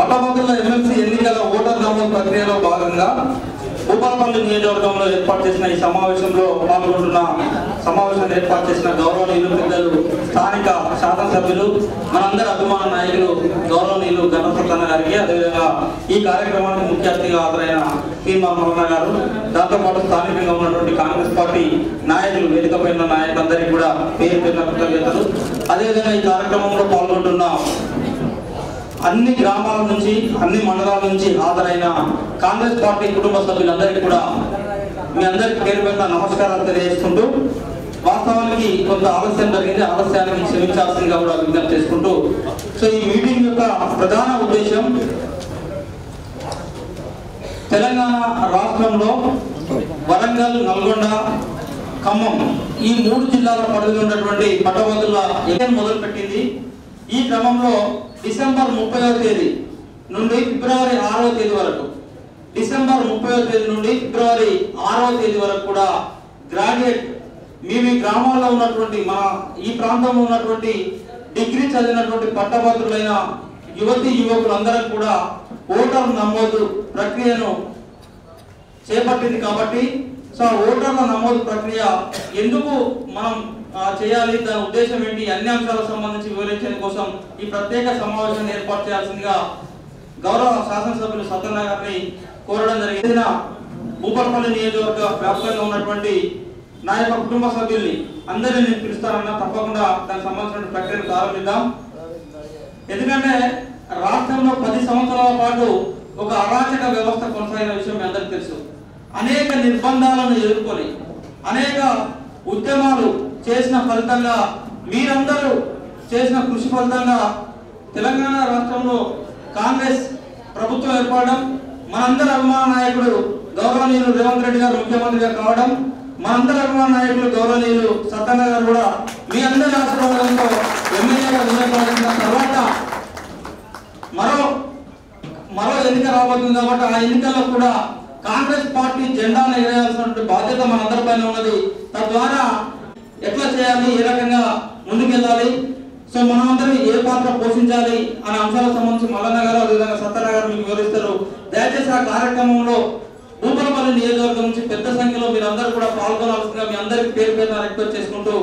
పట్టభద్రుల ఎమ్మెల్సీ ఎన్నికల ఓటర్ నమోదు ప్రక్రియలో భాగంగా భూపాలపల్లి నియోజకవర్గంలో ఏర్పాటు చేసిన ఈ సమావేశంలో పాల్గొంటున్న సమావేశాన్ని ఏర్పాటు చేసిన గౌరవనీయులు పెద్దలు స్థానిక శాసనసభ్యులు మనందరి అభిమాన నాయకులు గౌరవనీయులు గణపతన్న గారికి అదేవిధంగా ఈ కార్యక్రమానికి ముఖ్య అతిథిగా హాజరైన పి. మల్లన్న గారు దాంతోపాటు స్థానికంగా ఉన్నటువంటి కాంగ్రెస్ పార్టీ నాయకులు వేదికపై ఉన్న నాయకులందరికీ కూడా పేరు పేరున కృతజ్ఞతలు. అదేవిధంగా ఈ కార్యక్రమంలో పాల్గొంటున్న అన్ని గ్రామాల నుంచి అన్ని మండలాల నుంచి హాజరైన కాంగ్రెస్ పార్టీ కుటుంబ సభ్యులందరికీ కూడా మీ అందరికీ పేరు మీద నమస్కారాలు తెలియజేసుకుంటూ వాస్తవానికి కొంత ఆలస్యం జరిగింది. ఆలస్యానికి క్షమించాల్సిందిగా కూడా విజ్ఞప్తి చేసుకుంటూ సో ఈ మీటింగ్ యొక్క ప్రధాన ఉద్దేశం తెలంగాణ రాష్ట్రంలో వరంగల్ నల్గొండ ఖమ్మం ఈ మూడు జిల్లాల పరిధిలో ఉన్నటువంటి పట్టభద్రుల మొదలు మొదలుపెట్టింది. ఈ క్రమంలో డిసెంబర్ ముప్పైవ తేదీ నుండి ఫిబ్రవరి ఆరవ తేదీ వరకు డిసెంబర్ ముప్పైవ తేదీ నుండి ఫిబ్రవరి ఆరవ తేదీ వరకు కూడా గ్రాడ్యుయేట్ మీ మీ గ్రామాల్లో ఉన్నటువంటి మన ఈ ప్రాంతంలో ఉన్నటువంటి డిగ్రీ చదివినటువంటి పట్టభద్రులైన యువతి యువకులందరూ కూడా ఓటర్ నమోదు ప్రక్రియను చేపట్టింది కాబట్టి సో ఓటర్ల నమోదు ప్రక్రియ ఎందుకు మనం చేయాలి? దాని ఉద్దేశం ఏంటి? అన్ని అంశాలకు సంబంధించి వివరించడం కోసం ఈ ప్రత్యేక సమావేశాన్ని ఏర్పాటు చేయాల్సిందిగా గౌరవ శాసనసభ్యులు సత్యనారాయణ గారిని కోరడం జరిగింది. భూపట్పల్లి నియోజకవర్గ వ్యాప్తంగా ఉన్నటువంటి నా యొక్క కుటుంబ సభ్యుల్ని అందరినీ నేను పిలుస్తానన్నా తప్పకుండా దానికి సంబంధించిన ప్రక్రియను ప్రారంభిద్దాం. ఎందుకంటే రాష్ట్రంలో పది సంవత్సరాల పాటు ఒక అరాచక వ్యవస్థ కొనసాగిన విషయం మీ అందరికీ తెలుసు. అనేక నిర్బంధాలను ఎదుర్కొని అనేక ఉద్యమాలు చేసిన ఫలితంగా మీరందరూ చేసిన కృషి ఫలితంగా తెలంగాణ రాష్ట్రంలో కాంగ్రెస్ ప్రభుత్వం ఏర్పడడం మనందరి అభిమాన నాయకుడు గౌరవనీయులు రేవంత్ రెడ్డి గారు ముఖ్యమంత్రిగా కావడం మనందరి అభిమాన నాయకులు గౌరవనీయులు సత్యన్న గారు కూడా మీ అందరి ఆశీర్వాదంతో ఎమ్మెల్యేగా నిలబడిన తర్వాత మరో మరో ఎన్నిక రాబోతుంది కాబట్టి ఆ ఎన్నికల్లో కూడా కాంగ్రెస్ పార్టీ జెండాను ఎగరేయాల్సినటువంటి బాధ్యత మనందరిపైన ఉన్నది. తద్వారా ఎట్లా చేయాలి ఏ రకంగా ముందుకెళ్ళాలి? సో మనమందరం ఏ పాత్ర పోషించాలి అనే అంశాలకు సంబంధించి మల్లన్న గారు అదేవిధంగా సత్యనారాయణ గారు మీకు వివరిస్తారు. దయచేసి ఆ కార్యక్రమంలో భూపలపల్లి నియోజకవర్గం నుంచి పెద్ద సంఖ్యలో మీరు అందరూ కూడా పాల్గొనాల్సిందిగా మీ అందరికి పేరు పేరున రిక్వెస్ట్ చేసుకుంటూ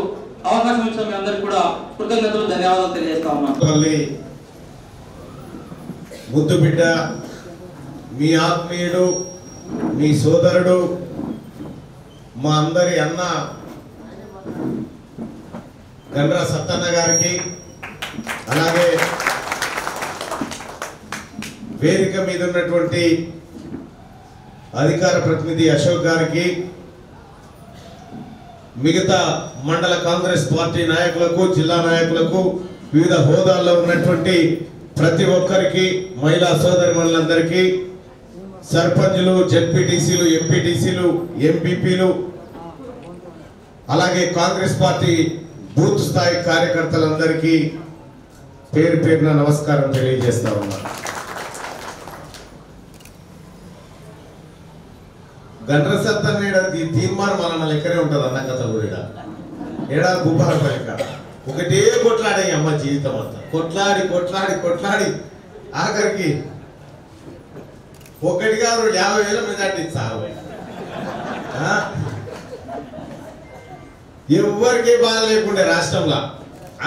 అవకాశం ఇచ్చిన మీ అందరికి కూడా కృతజ్ఞతలు ధన్యవాదాలు తెలియజేస్తా ఉన్నాను ముద్దు బిడ్డ మీ ఆత్మీయుడు మీ సోదరుడు మా అందరి అన్న గండ్ర సత్తన్న గారికి అలాగే వేదిక మీద ఉన్నటువంటి అధికార ప్రతినిధి అశోక్ గారికి మిగతా మండల కాంగ్రెస్ పార్టీ నాయకులకు జిల్లా నాయకులకు వివిధ హోదాల్లో ఉన్నటువంటి ప్రతి ఒక్కరికి మహిళా సోదరి మనులందరికీ సర్పంచ్లు జెడ్పీటీసీలు ఎంపీటీసీలు ఎంపీపీలు అలాగే కాంగ్రెస్ పార్టీ బూత్ స్థాయి కార్యకర్తలందరికీ పేరు పేరున నమస్కారం తెలియజేస్తా ఉన్నాను గండ్రసత్తన్ ఈ తీర్మానం మన లెక్కనే ఉంటుంది అన్న కథ కూడా ఏడా గుబ్బాల పలిక ఒకటే కొట్లాడే అమ్మ జీవితం అంతా. కొట్లాడి కొట్లాడి కొట్లాడి. ఆఖరికి ఒకటి కాదు రెండు యాభై వేల మెజార్టీ చాలు ఎవరికి ఎవ్వరికి బాధ లేకుండే రాష్ట్రంలో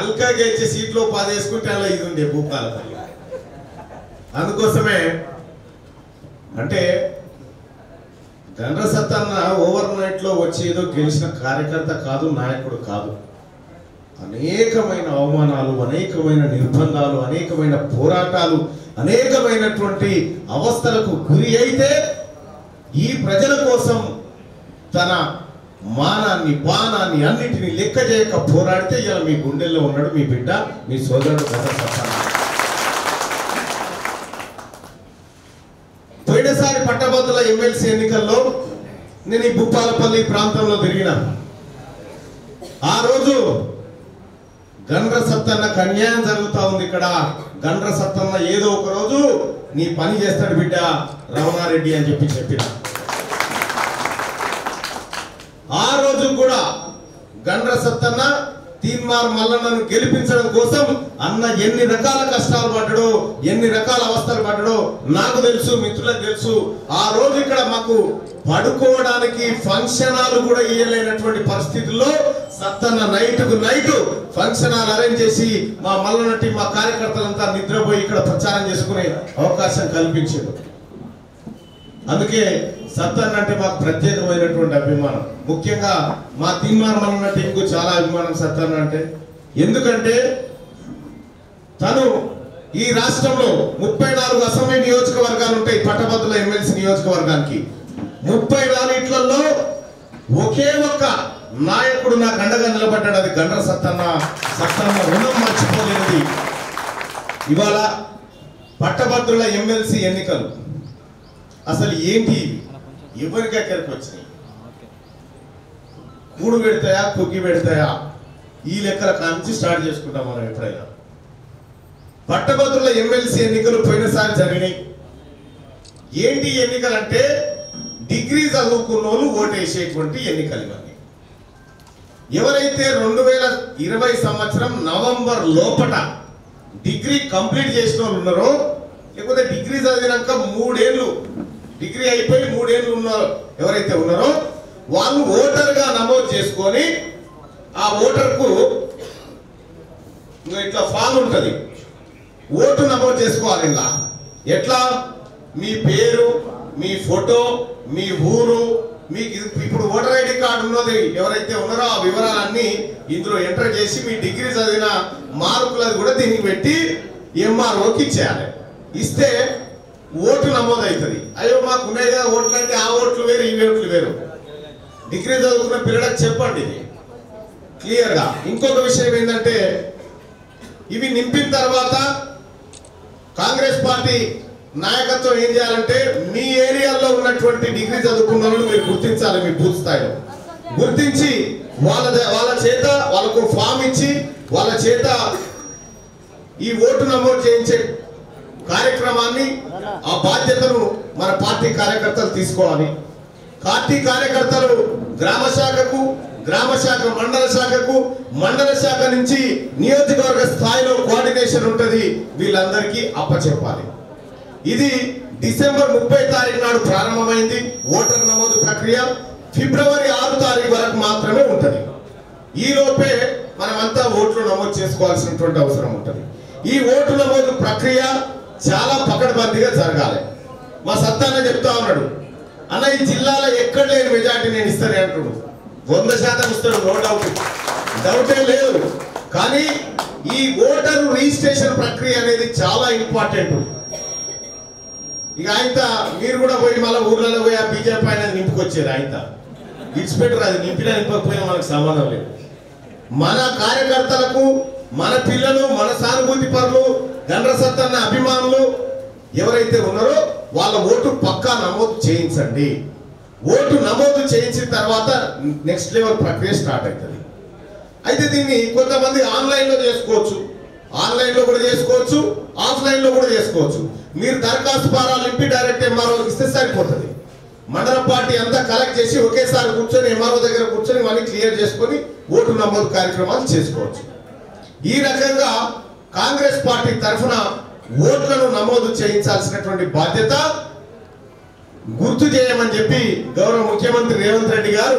అల్కా గెలిచి సీట్లో పాదు వేసుకుంటే అలా ఇది ఉండే భూపాలపల్లి. అందుకోసమే అంటే గండ్రసత్తన్న ఓవర్ నైట్లో వచ్చి ఏదో గెలిచిన కార్యకర్త కాదు నాయకుడు కాదు. అనేకమైన అవమానాలు అనేకమైన నిర్బంధాలు అనేకమైన పోరాటాలు అనేకమైనటువంటి అవస్థలకు గురి అయితే ఈ ప్రజల కోసం తన మానాన్ని బాణాన్ని అన్నిటినీ లెక్క చేయక పోరాడితే ఇలా మీ గుండెల్లో ఉన్నాడు మీ బిడ్డ మీ సోదరుడు పోయినసారి పట్టభద్రుల ఎమ్మెల్సీ ఎన్నికల్లో నేను ఈ భూపాలపల్లి ప్రాంతంలో తిరిగిన. ఆ రోజు గండ్ర సత్తన్న కన్యాయం జరుగుతా ఉంది ఇక్కడ. గండ్ర సత్తన్న ఏదో ఒక రోజు నీ పని చేస్తాడు బిడ్డ రమణారెడ్డి అని చెప్పి చెప్పిన. ఆ రోజు కూడా గండ్ర సత్తన్న తీన్మార్ మల్లన్నను గెలిపించడం కోసం అన్న ఎన్ని రకాల కష్టాలు పడ్డాడో ఎన్ని రకాల అవస్థలు పడ్డాడో నాకు తెలుసు మిత్రులకు తెలుసు. ఆ రోజు ఇక్కడ మాకు పడుకోవడానికి ఫంక్షన్ హాల్ కూడా ఇయ్యలేనటువంటి పరిస్థితుల్లో సత్తన్న నైట్కు నైట్ ఫంక్షన్ హాల్ అరేంజ్ చేసి మా మల్లనటి మా కార్యకర్తలంతా నిద్రపోయి ఇక్కడ ప్రచారం చేసుకునే అవకాశం కల్పించాడు అందుకే సత్తన్న అంటే మాకు ప్రత్యేకమైనటువంటి అభిమానం. ముఖ్యంగా మా తీర్మానం అన్న టీంకు చాలా అభిమానం సత్తన్న అంటే. ఎందుకంటే తను ఈ రాష్ట్రంలో ముప్పై నాలుగు అసెంబ్లీ నియోజకవర్గాలు ఉంటాయి పట్టభద్రుల ఎమ్మెల్సీ నియోజకవర్గానికి. ముప్పై నాలుగిట్లలో ఒకే ఒక్క నాయకుడు నాకు అండగా నిలబడ్డాడు అది గండ్ర సత్తన్న. సత్తన్న రుణం మర్చిపోలేనిది. ఇవాళ పట్టభద్రుల ఎమ్మెల్సీ ఎన్నికలు. అసలు ఏంటి? ఎవరికి ఎక్కడికి వచ్చినాయి? కూడు పెడతాయా కొగ్గి పెడతాయా? ఈ లెక్కల కాంచి స్టార్ట్ చేసుకుంటాం మనం ఎప్పుడైనా. పట్టభద్రుల ఎమ్మెల్సీ ఎన్నికలు పోయినసారి జరిగినాయి. ఏంటి ఎన్నికలు అంటే డిగ్రీ చదువుకున్న వాళ్ళు ఓటేసేటువంటి ఎన్నికలు ఇవన్నీ. ఎవరైతే రెండు వేల ఇరవై సంవత్సరం నవంబర్ లోపట డిగ్రీ కంప్లీట్ చేసిన వాళ్ళు ఉన్నారో లేకపోతే డిగ్రీ చదివినాక మూడేళ్ళు డిగ్రీ అయిపోయి మూడేళ్ళు ఉన్నారు ఎవరైతే ఉన్నారో వాళ్ళు ఓటర్గా నమోదు చేసుకొని ఆ ఓటర్కు ఇట్లా ఫామ్ ఉంటుంది. ఓటు నమోదు చేసుకోవాలి ఇలా. ఎట్లా? మీ పేరు మీ ఫోటో మీ ఊరు మీకు ఇప్పుడు ఓటర్ ఐడి కార్డు ఉన్నది ఎవరైతే ఉన్నారో ఆ వివరాలన్నీ ఇందులో ఎంటర్ చేసి మీ డిగ్రీ చదివిన మార్కులది కూడా దీనికి పెట్టి ఎంఆర్ఓకి ఇచ్చేయాలి. ఇస్తే ఓటు నమోదు అవుతుంది అయ్యో మాకు ఉన్నాయి కదా ఓట్లు అంటే ఆ ఓట్లు వేరు ఈ ఓట్లు వేరు. డిగ్రీ చదువుకున్న పిల్లలకు చెప్పండి. ఇది క్లియర్గా. ఇంకొక విషయం ఏంటంటే ఇవి నింపిన తర్వాత కాంగ్రెస్ పార్టీ నాయకత్వం ఏం చేయాలంటే మీ ఏరియాలో ఉన్నటువంటి డిగ్రీ చదువుకున్న వాళ్ళు మీరు గుర్తించాలి మీ బూత్ స్థాయిలో. గుర్తించి వాళ్ళ వాళ్ళ చేత వాళ్ళకు ఫామ్ ఇచ్చి వాళ్ళ చేత ఈ ఓటు నమోదు చేయించే కార్యక్రమాన్ని ఆ బాధ్యతను మన పార్టీ కార్యకర్తలు తీసుకోవాలి. పార్టీ కార్యకర్తలు గ్రామ శాఖకు గ్రామ శాఖ మండల శాఖకు మండల శాఖ నుంచి నియోజకవర్గ స్థాయిలో కోఆర్డినేషన్ ఉంటుంది వీళ్ళందరికీ అప్పచెప్పాలి. ఇది డిసెంబర్ ముప్పై తారీఖు నాడు ప్రారంభమైంది ఓటర్ నమోదు ప్రక్రియ. ఫిబ్రవరి ఆరు తారీఖు వరకు మాత్రమే ఉంటుంది. ఈలోపే మనమంతా ఓట్లు నమోదు చేసుకోవాల్సినటువంటి అవసరం ఉంటుంది. ఈ ఓటు నమోదు ప్రక్రియ చాలా పకడ్బందీగా జరగాలి. మా సత్తాన్న చెప్తా ఉన్నాడు. అన్న ఈ జిల్లాలో ఎక్కడ లేని మెజార్టీ నేను ఇస్తాను అంటుడు వంద శాతం ఇస్తాడు నో డౌట్. డౌటే లేదు. కానీ ఈ ఓటర్ రిజిస్ట్రేషన్ ప్రక్రియ అనేది చాలా ఇంపార్టెంట్. ఇక ఆయన మీరు కూడా పోయి మళ్ళీ ఊర్లలో పోయి ఆ బీజేపీ ఆయన నింపుకొచ్చారు ఆయన. విడిచిపెట్టరు అది నింపినా నింపకపోయినా మనకు సంబంధం లేదు. మన కార్యకర్తలకు మన పిల్లలు మన సానుభూతి పనులు గండ్ర సత్తన్న అభిమానులు ఎవరైతే ఉన్నారో వాళ్ళ ఓటు పక్కా నమోదు చేయించండి. ఓటు నమోదు చేయించిన తర్వాత నెక్స్ట్ లెవెల్ ప్రక్రియ స్టార్ట్ అవుతుంది. అయితే దీన్ని కొంతమంది ఆన్లైన్లో చేసుకోవచ్చు. ఆన్లైన్లో కూడా చేసుకోవచ్చు ఆఫ్లైన్లో కూడా చేసుకోవచ్చు. మీరు దరఖాస్తు ఫారాలు నింపి డైరెక్ట్ ఎంఆర్ఓ ఇస్తే సరిపోతుంది. మండల పార్టీ అంతా కలెక్ట్ చేసి ఒకేసారి కూర్చొని ఎంఆర్ఓ దగ్గర కూర్చొని మళ్ళీ క్లియర్ చేసుకొని ఓటు నమోదు కార్యక్రమాలు చేసుకోవచ్చు. ఈ రకంగా కాంగ్రెస్ పార్టీ తరఫున ఓట్లను నమోదు చేయించాల్సినటువంటి బాధ్యత గుర్తు చేయమని చెప్పి గౌరవ ముఖ్యమంత్రి రేవంత్ రెడ్డి గారు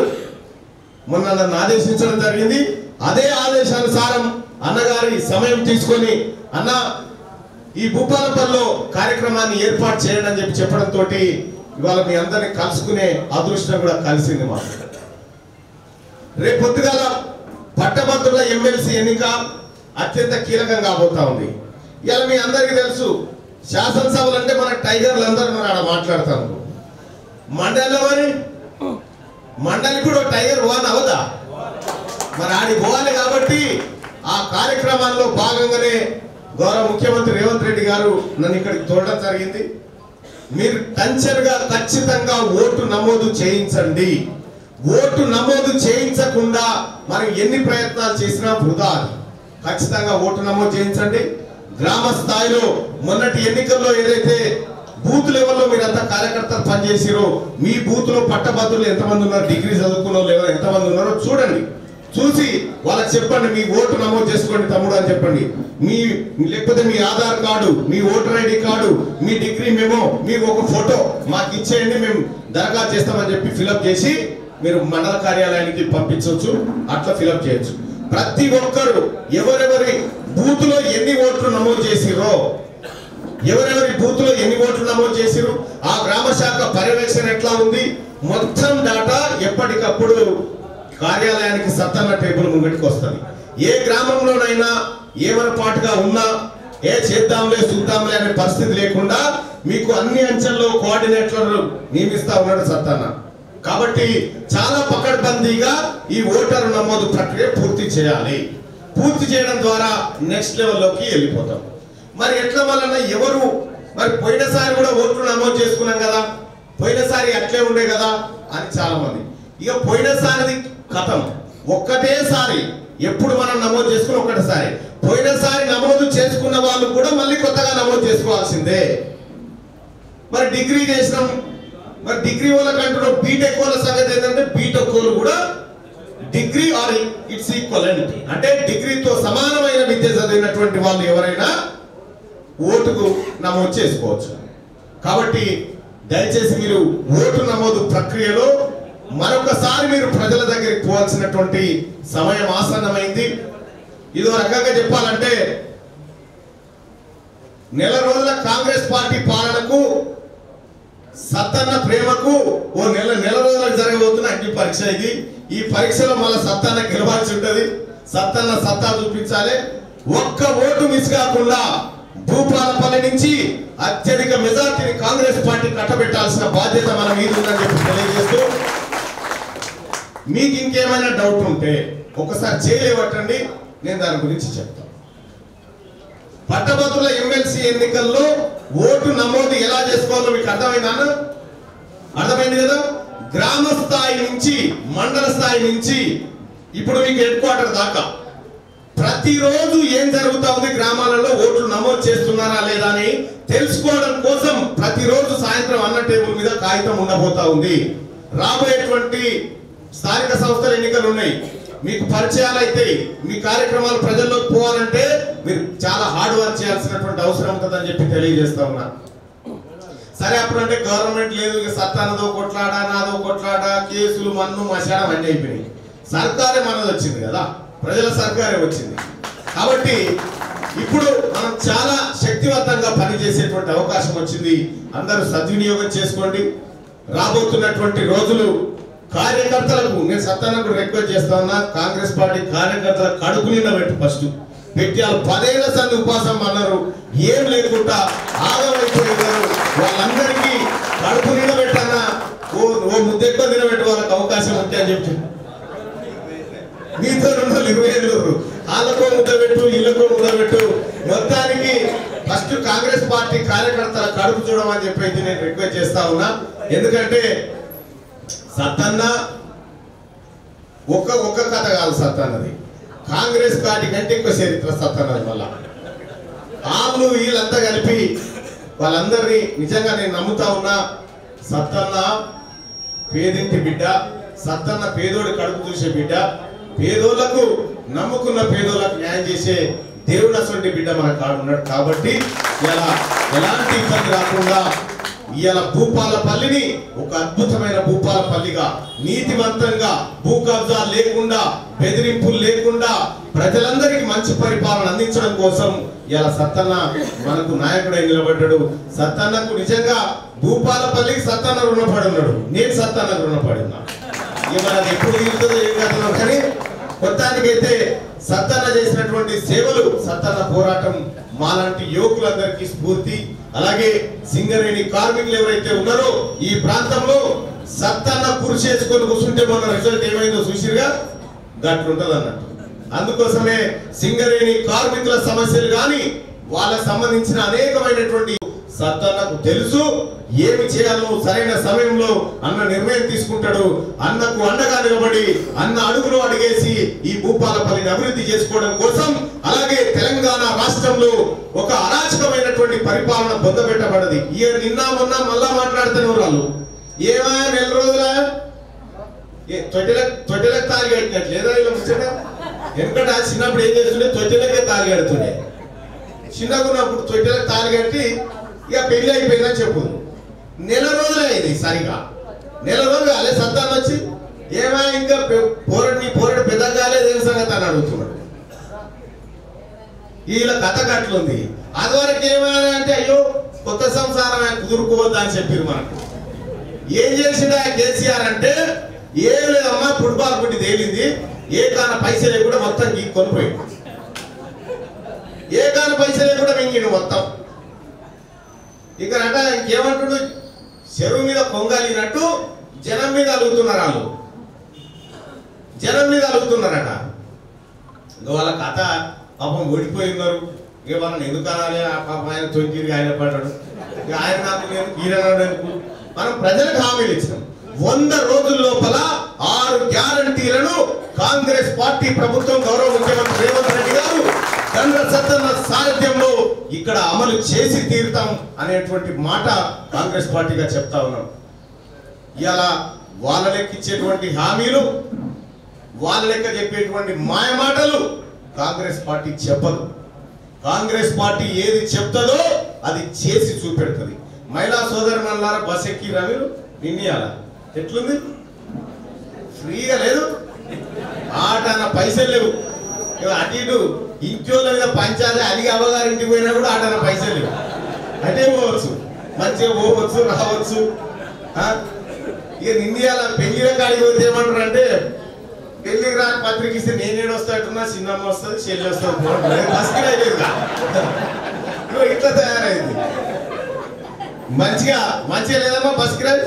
మొన్న నన్ను ఆదేశించడం జరిగింది. అదే ఆదేశానుసారం అన్నగారి సమయం తీసుకొని అన్న ఈ భూపాలపల్లిలో కార్యక్రమాన్ని ఏర్పాటు చేయండి అని చెప్పి చెప్పడంతో ఇవాళ మీ అందరిని కలుసుకునే అదృష్టం కూడా కలిసింది మాకు. రేపు పొద్దుగాల పట్టభద్రుల ఎమ్మెల్సీ ఎన్నిక అత్యంత కీలకం కాబోతా ఉంది. ఇలా మీ అందరికీ తెలుసు శాసనసభలు అంటే మన టైగర్లు అందరూ మన ఆడ మాట్లాడతారు. మండలిలో అని మండలి కూడా టైగర్ వన్ అవదా మరి ఆడి పోవాలి కాబట్టి ఆ కార్యక్రమాల్లో భాగంగానే గౌరవ ముఖ్యమంత్రి రేవంత్ రెడ్డి గారు నన్ను ఇక్కడికి చూడడం జరిగింది. మీరు టంచర్గా ఖచ్చితంగా ఓటు నమోదు చేయించండి. ఓటు నమోదు చేయించకుండా మనం ఎన్ని ప్రయత్నాలు చేసినా వృధా అది. ఖచ్చితంగా ఓటు నమోదు చేయించండి. గ్రామ స్థాయిలో మొన్నటి ఎన్నికల్లో ఏదైతే బూత్ లెవెల్లో మీరంతా కార్యకర్తలు పనిచేసిరో మీ బూత్లో పట్టభద్రులు ఎంతమంది ఉన్నారు డిగ్రీ చదువుకున్న వాళ్ళు ఎంతమంది ఉన్నారో చూడండి. చూసి వాళ్ళకి చెప్పండి మీ ఓటు నమోదు చేసుకోండి తమ్ముడు అని చెప్పండి. మీ లేకపోతే మీ ఆధార్ కార్డు మీ ఓటర్ ఐడి కార్డు మీ డిగ్రీ మేమో మీ ఒక ఫోటో మాకు ఇచ్చేయండి మేము దరఖాస్తు చేస్తామని చెప్పి ఫిలప్ చేసి మీరు మండల కార్యాలయానికి పంపించవచ్చు అట్లా ఫిలప్ చేయొచ్చు. ప్రతి ఒక్కరు ఎవరెవరి బూత్లో ఎన్ని ఓట్లు నమోదు చేసిరో ఎవరెవరి బూత్లో ఎన్ని ఓట్లు నమోదు చేసిరు ఆ గ్రామ శాఖ పర్యవేక్షణ ఎట్లా ఉంది? మొత్తం డాటా ఎప్పటికప్పుడు కార్యాలయానికి సత్తన్న టేబుల్ ముంగటికి వస్తుంది ఏ గ్రామంలోనైనా ఏమరపాటుగా ఉన్నా ఏ చేద్దాంలే చూద్దాంలే అనే పరిస్థితి లేకుండా మీకు అన్ని అంచెల్లో కోఆర్డినేటర్లు నియమిస్తా ఉన్నాడు సత్తన్న కాబట్టి చాలా పకడ్బందీగా ఈ ఓటరు నమోదు ప్రక్రియ పూర్తి చేయాలి. పూర్తి చేయడం ద్వారా నెక్స్ట్ లెవెల్లోకి వెళ్ళిపోతాం. మరి ఎట్లా వలన ఎవరు మరి పోయినసారి కూడా ఓట్లు నమోదు చేసుకున్నాం కదా పోయినసారి అట్లే ఉండే కదా అని చాలా మంది ఇక పోయినసారిది కథం. ఒక్కటేసారి ఎప్పుడు మనం నమోదు చేసుకుని ఒక్కటేసారి. పోయినసారి నమోదు చేసుకున్న వాళ్ళు కూడా మళ్ళీ కొత్తగా నమోదు చేసుకోవాల్సిందే. మరి డిగ్రీ చేసినాం మరి డిగ్రీ వాళ్ళకి అంటున్నాం బీటెక్ వాళ్ళ సంగతి ఏంటంటే బీటెక్ వాళ్ళు కూడా డిగ్రీ ఆర్ ఇట్స్ ఈక్వల్ అంటే డిగ్రీతో సమానమైన విద్య చదివినటువంటి వాళ్ళు ఎవరైనా ఓటుకు నమోదు చేసుకోవచ్చు. కాబట్టి దయచేసి మీరు ఓటు నమోదు ప్రక్రియలో మరొకసారి మీరు ప్రజల దగ్గరికి పోవాల్సినటువంటి సమయం ఆసన్నమైంది. ఇదో రకంగా చెప్పాలంటే నెల రోజుల కాంగ్రెస్ పార్టీ పాలనకు సత్తన్న ప్రేమకు ఓ నెల నెల రోజులకు జరగబోతున్న అగ్ని పరీక్ష ఇది. ఈ పరీక్షలో మళ్ళీ సత్తన్న గెలవాల్సి ఉంటది. సత్తన్న సత్తా చూపించాలి. ఒక్క ఓటు మిస్ కాకుండా భూపాలపల్లి నుంచి అత్యధిక మెజార్టీని కాంగ్రెస్ పార్టీ కట్టబెట్టాల్సిన బాధ్యత మన మీద ఉందని చెప్పి తెలియజేస్తూ మీకు ఇంకేమైనా డౌట్ ఉంటే ఒకసారి చేయలేవట్టండి నేను దాని గురించి చెప్తాను పట్టభద్రుల ఎమ్మెల్సీ ఎన్నికల్లో ఓటు నమోదు ఎలా చేసుకోవాలో మీకు అర్థమైందా అర్థమైంది కదా? గ్రామ స్థాయి నుంచి మండల స్థాయి నుంచి ఇప్పుడు మీకు హెడ్ క్వార్టర్ దాకా ప్రతిరోజు ఏం జరుగుతా ఉంది? గ్రామాలలో ఓట్లు నమోదు చేస్తున్నారా లేదా అని తెలుసుకోవడం కోసం ప్రతిరోజు సాయంత్రం అన్న టేబుల్ మీద కాగితం ఉండబోతా ఉంది. రాబోయేటువంటి స్థానిక సంస్థల ఎన్నికలు ఉన్నాయి. మీకు పరిచయాలు అయితే మీ కార్యక్రమాలు ప్రజల్లోకి పోవాలంటే మీరు చాలా హార్డ్ వర్క్ చేయాల్సినటువంటి అవసరం ఉంటుందని చెప్పి తెలియజేస్తా ఉన్నా. సరే అప్పుడంటే గవర్నమెంట్ లేదు ఇక సత్తానదో కొట్లాడ నాదో కొట్లాడ కేసులు మన్ను మశానం అన్నీ అయిపోయినాయి. సర్కారే మనది వచ్చింది కదా ప్రజల సర్కారే వచ్చింది. కాబట్టి ఇప్పుడు మనం చాలా శక్తివంతంగా పనిచేసేటువంటి అవకాశం వచ్చింది. అందరూ సద్వినియోగం చేసుకోండి. రాబోతున్నటువంటి రోజులు కార్యకర్తలకు నేను సత్తానకు రిక్వెస్ట్ చేస్తా ఉన్నా కాంగ్రెస్ పార్టీ కార్యకర్తల కడుపు నిండా పెట్టు ఫస్ట్ పెట్టి వాళ్ళు పదేళ్ళ సంది ఉపాసం అన్నారు. ఏం లేకుండా ఆగమైపోయారు వాళ్ళందరికీ కడుపు నిండా పెట్టన్నా. ఓ ఓ ముద్దెక్కువ ఎక్కువ వాళ్ళకి అవకాశం ఉంటే అని చెప్పి. మీతో రెండు వాళ్ళు ఇరవై ఐదు వాళ్ళకో ముద్ద పెట్టు వీళ్ళకో ముద్ద పెట్టు మొత్తానికి ఫస్ట్ కాంగ్రెస్ పార్టీ కార్యకర్తల కడుపు చూడమని చెప్పి నేను రిక్వెస్ట్ చేస్తా ఉన్నా. ఎందుకంటే సత్తన్న ఒక్క ఒక్క కథ కాదు సత్తన్నది. కాంగ్రెస్ పార్టీ కంటే ఎక్కువ చరిత్ర సత్తన్నది మళ్ళా. ఆమెను వీళ్ళంతా కలిపి వాళ్ళందరినీ నిజంగా నేను నమ్ముతా ఉన్నా సత్తన్న పేదింటి బిడ్డ సత్తన్న పేదోడి కడుపు చూసే బిడ్డ పేదోళ్ళకు నమ్ముకున్న పేదోళ్ళకు న్యాయం చేసే దేవుడు అసలు బిడ్డ మన ఉన్నాడు. కాబట్టి ఇలా ఎలాంటి ఇబ్బంది రాకుండా ఇవాళ భూపాలపల్లిని ఒక అద్భుతమైన భూపాలపల్లిగా నీతివంతంగా భూ కబ్జా లేకుండా బెదిరింపులు లేకుండా ప్రజలందరికీ మంచి పరిపాలన అందించడం కోసం ఇలా సత్తన్న మనకు నాయకుడై నిలబడ్డాడు. సత్తన్నకు నిజంగా భూపాలపల్లికి సత్తన్న రుణపడి ఉన్నాడు. నేను సత్తన్నకు రుణపడి ఉన్నా అది ఎప్పుడు తీరుతుందో ఏం కథలో కానీ మొత్తానికైతే సత్తన్న చేసినటువంటి సేవలు సత్తన్న పోరాటం మాలాంటి యువకులందరికీ స్ఫూర్తి. అలాగే సింగరేణి కార్మికులు ఎవరైతే ఉన్నారో ఈ ప్రాంతంలో సత్తన్న కృషి చేసుకొని కూర్చుంటే మన రిజల్ట్ ఏమైందో చూసిరుగా గట్లుంటది అన్నట్టు అందుకోసమే సింగరేణి కార్మికుల సమస్యలు కానీ వాళ్ళకు సంబంధించిన అనేకమైనటువంటి సత్తన్నకు తెలుసు ఏమి చేయాలో సరైన సమయంలో అన్న నిర్ణయం తీసుకుంటాడు. అన్నకు అండగా నిలబడి అన్న అడుగులు అడిగేసి ఈ భూపాలపల్లిని అభివృద్ధి చేసుకోవడం కోసం అలాగే తెలంగాణ రాష్ట్రంలో ఒక అరాచకమైనటువంటి పరిపాలన పొందబెట్టబడది ఈ నిన్న మొన్న మళ్ళా మాట్లాడుతున్నారు వాళ్ళు ఏమా నెల రోజుల? తొట్టెలకు తొట్టెలకు తాలి కట్టినట్లు లేదా ఇలా ముచ్చట? వెనకట చిన్నప్పుడు ఏం చేస్తుండే? తొట్టెలకే తాలి కడుతుండే. చిన్నగా ఉన్నప్పుడు తొట్టెలకు తాలి కట్టి ఇక పెళ్ళి అయిపోయిందని చెప్పు. నెల రోజులైంది సరిగా. నెల రోజులు అదే సంతానం వచ్చి ఏమైనా ఇంకా పోరడు నీ పోరడు పెద్ద కాలేదు ఏం సంగతి అని అడుగుతున్నాడు. వీళ్ళ కథ కట్లుంది. అది వరకు ఏమైనా అంటే అయ్యో కొత్త సంసారం ఆయన కుదురుకోవద్దు అని చెప్పారు మనకు. ఏం చేసిండు ఆ కేసీఆర్ అంటే ఏం లేదమ్మా ఫుట్బాల్ పుట్టి తేలింది. ఏ కాన పైసలే కూడా మొత్తం గీక్కొని పోయింది ఏ కాన పైసలే కూడా మింగిండు మొత్తం. ఇక్కడ అంట ఇంకేమంటుడు? చెరువు మీద పొంగలినట్టు జనం మీద అలుగుతున్నారు వాళ్ళు జనం మీద అలుగుతున్నారట. ఇంకా వాళ్ళ కథ పాపం ఓడిపోయినారు. ఇక వాళ్ళని ఎందుకు అనాలి? ఆ పాపం ఆయన తొంగిరి ఆయన పడ్డాడు. ఇక ఆయన నాకు నేను ఎందుకు? మనం ప్రజలకు హామీలు ఇచ్చినాం. వంద రోజుల లోపల ఆరు గ్యారంటీలను కాంగ్రెస్ పార్టీ ప్రభుత్వం గౌరవ ముఖ్యమంత్రి రేవంత్ రెడ్డి గారు దండ సత్తన్న సారథ్యంలో ఇక్కడ అమలు చేసి తీరుతాం అనేటువంటి మాట కాంగ్రెస్ పార్టీగా చెప్తా ఉన్నాం. ఇలా వాళ్ళ లెక్కిచ్చేటువంటి హామీలు వాళ్ళ లెక్క చెప్పేటువంటి మాయ మాటలు కాంగ్రెస్ పార్టీ చెప్పదు. కాంగ్రెస్ పార్టీ ఏది చెప్తుందో అది చేసి చూపెడుతుంది. మహిళా సోదరు మళ్ళారా బస్ ఎక్కిరా మీరు? నిన్నయాల ఎట్లుంది? ఫ్రీగా లేదు. ఆట పైసలు లేవు. అటు ఇటు ఇంట్లో మీద పంచాలి అలిగి అవ్వగారింటికి పోయినా కూడా ఆట పైసలు లేవు. అటే పోవచ్చు. మంచిగా పోవచ్చు రావచ్చు. ఇక నిన్నయాల పెళ్ళిల కాడికి పోతే ఏమంటారు అంటే పెళ్ళికి రాని పత్రిక ఇస్తే నేనేడు వస్తాడున్నా చిన్నమ్మ వస్తుంది చెల్లి వస్తుంది బస్కి లేదుగా ఇగో ఇట్లా తయారైంది. మంచిగా మంచిగా లేదమ్మా బస్కి రాదు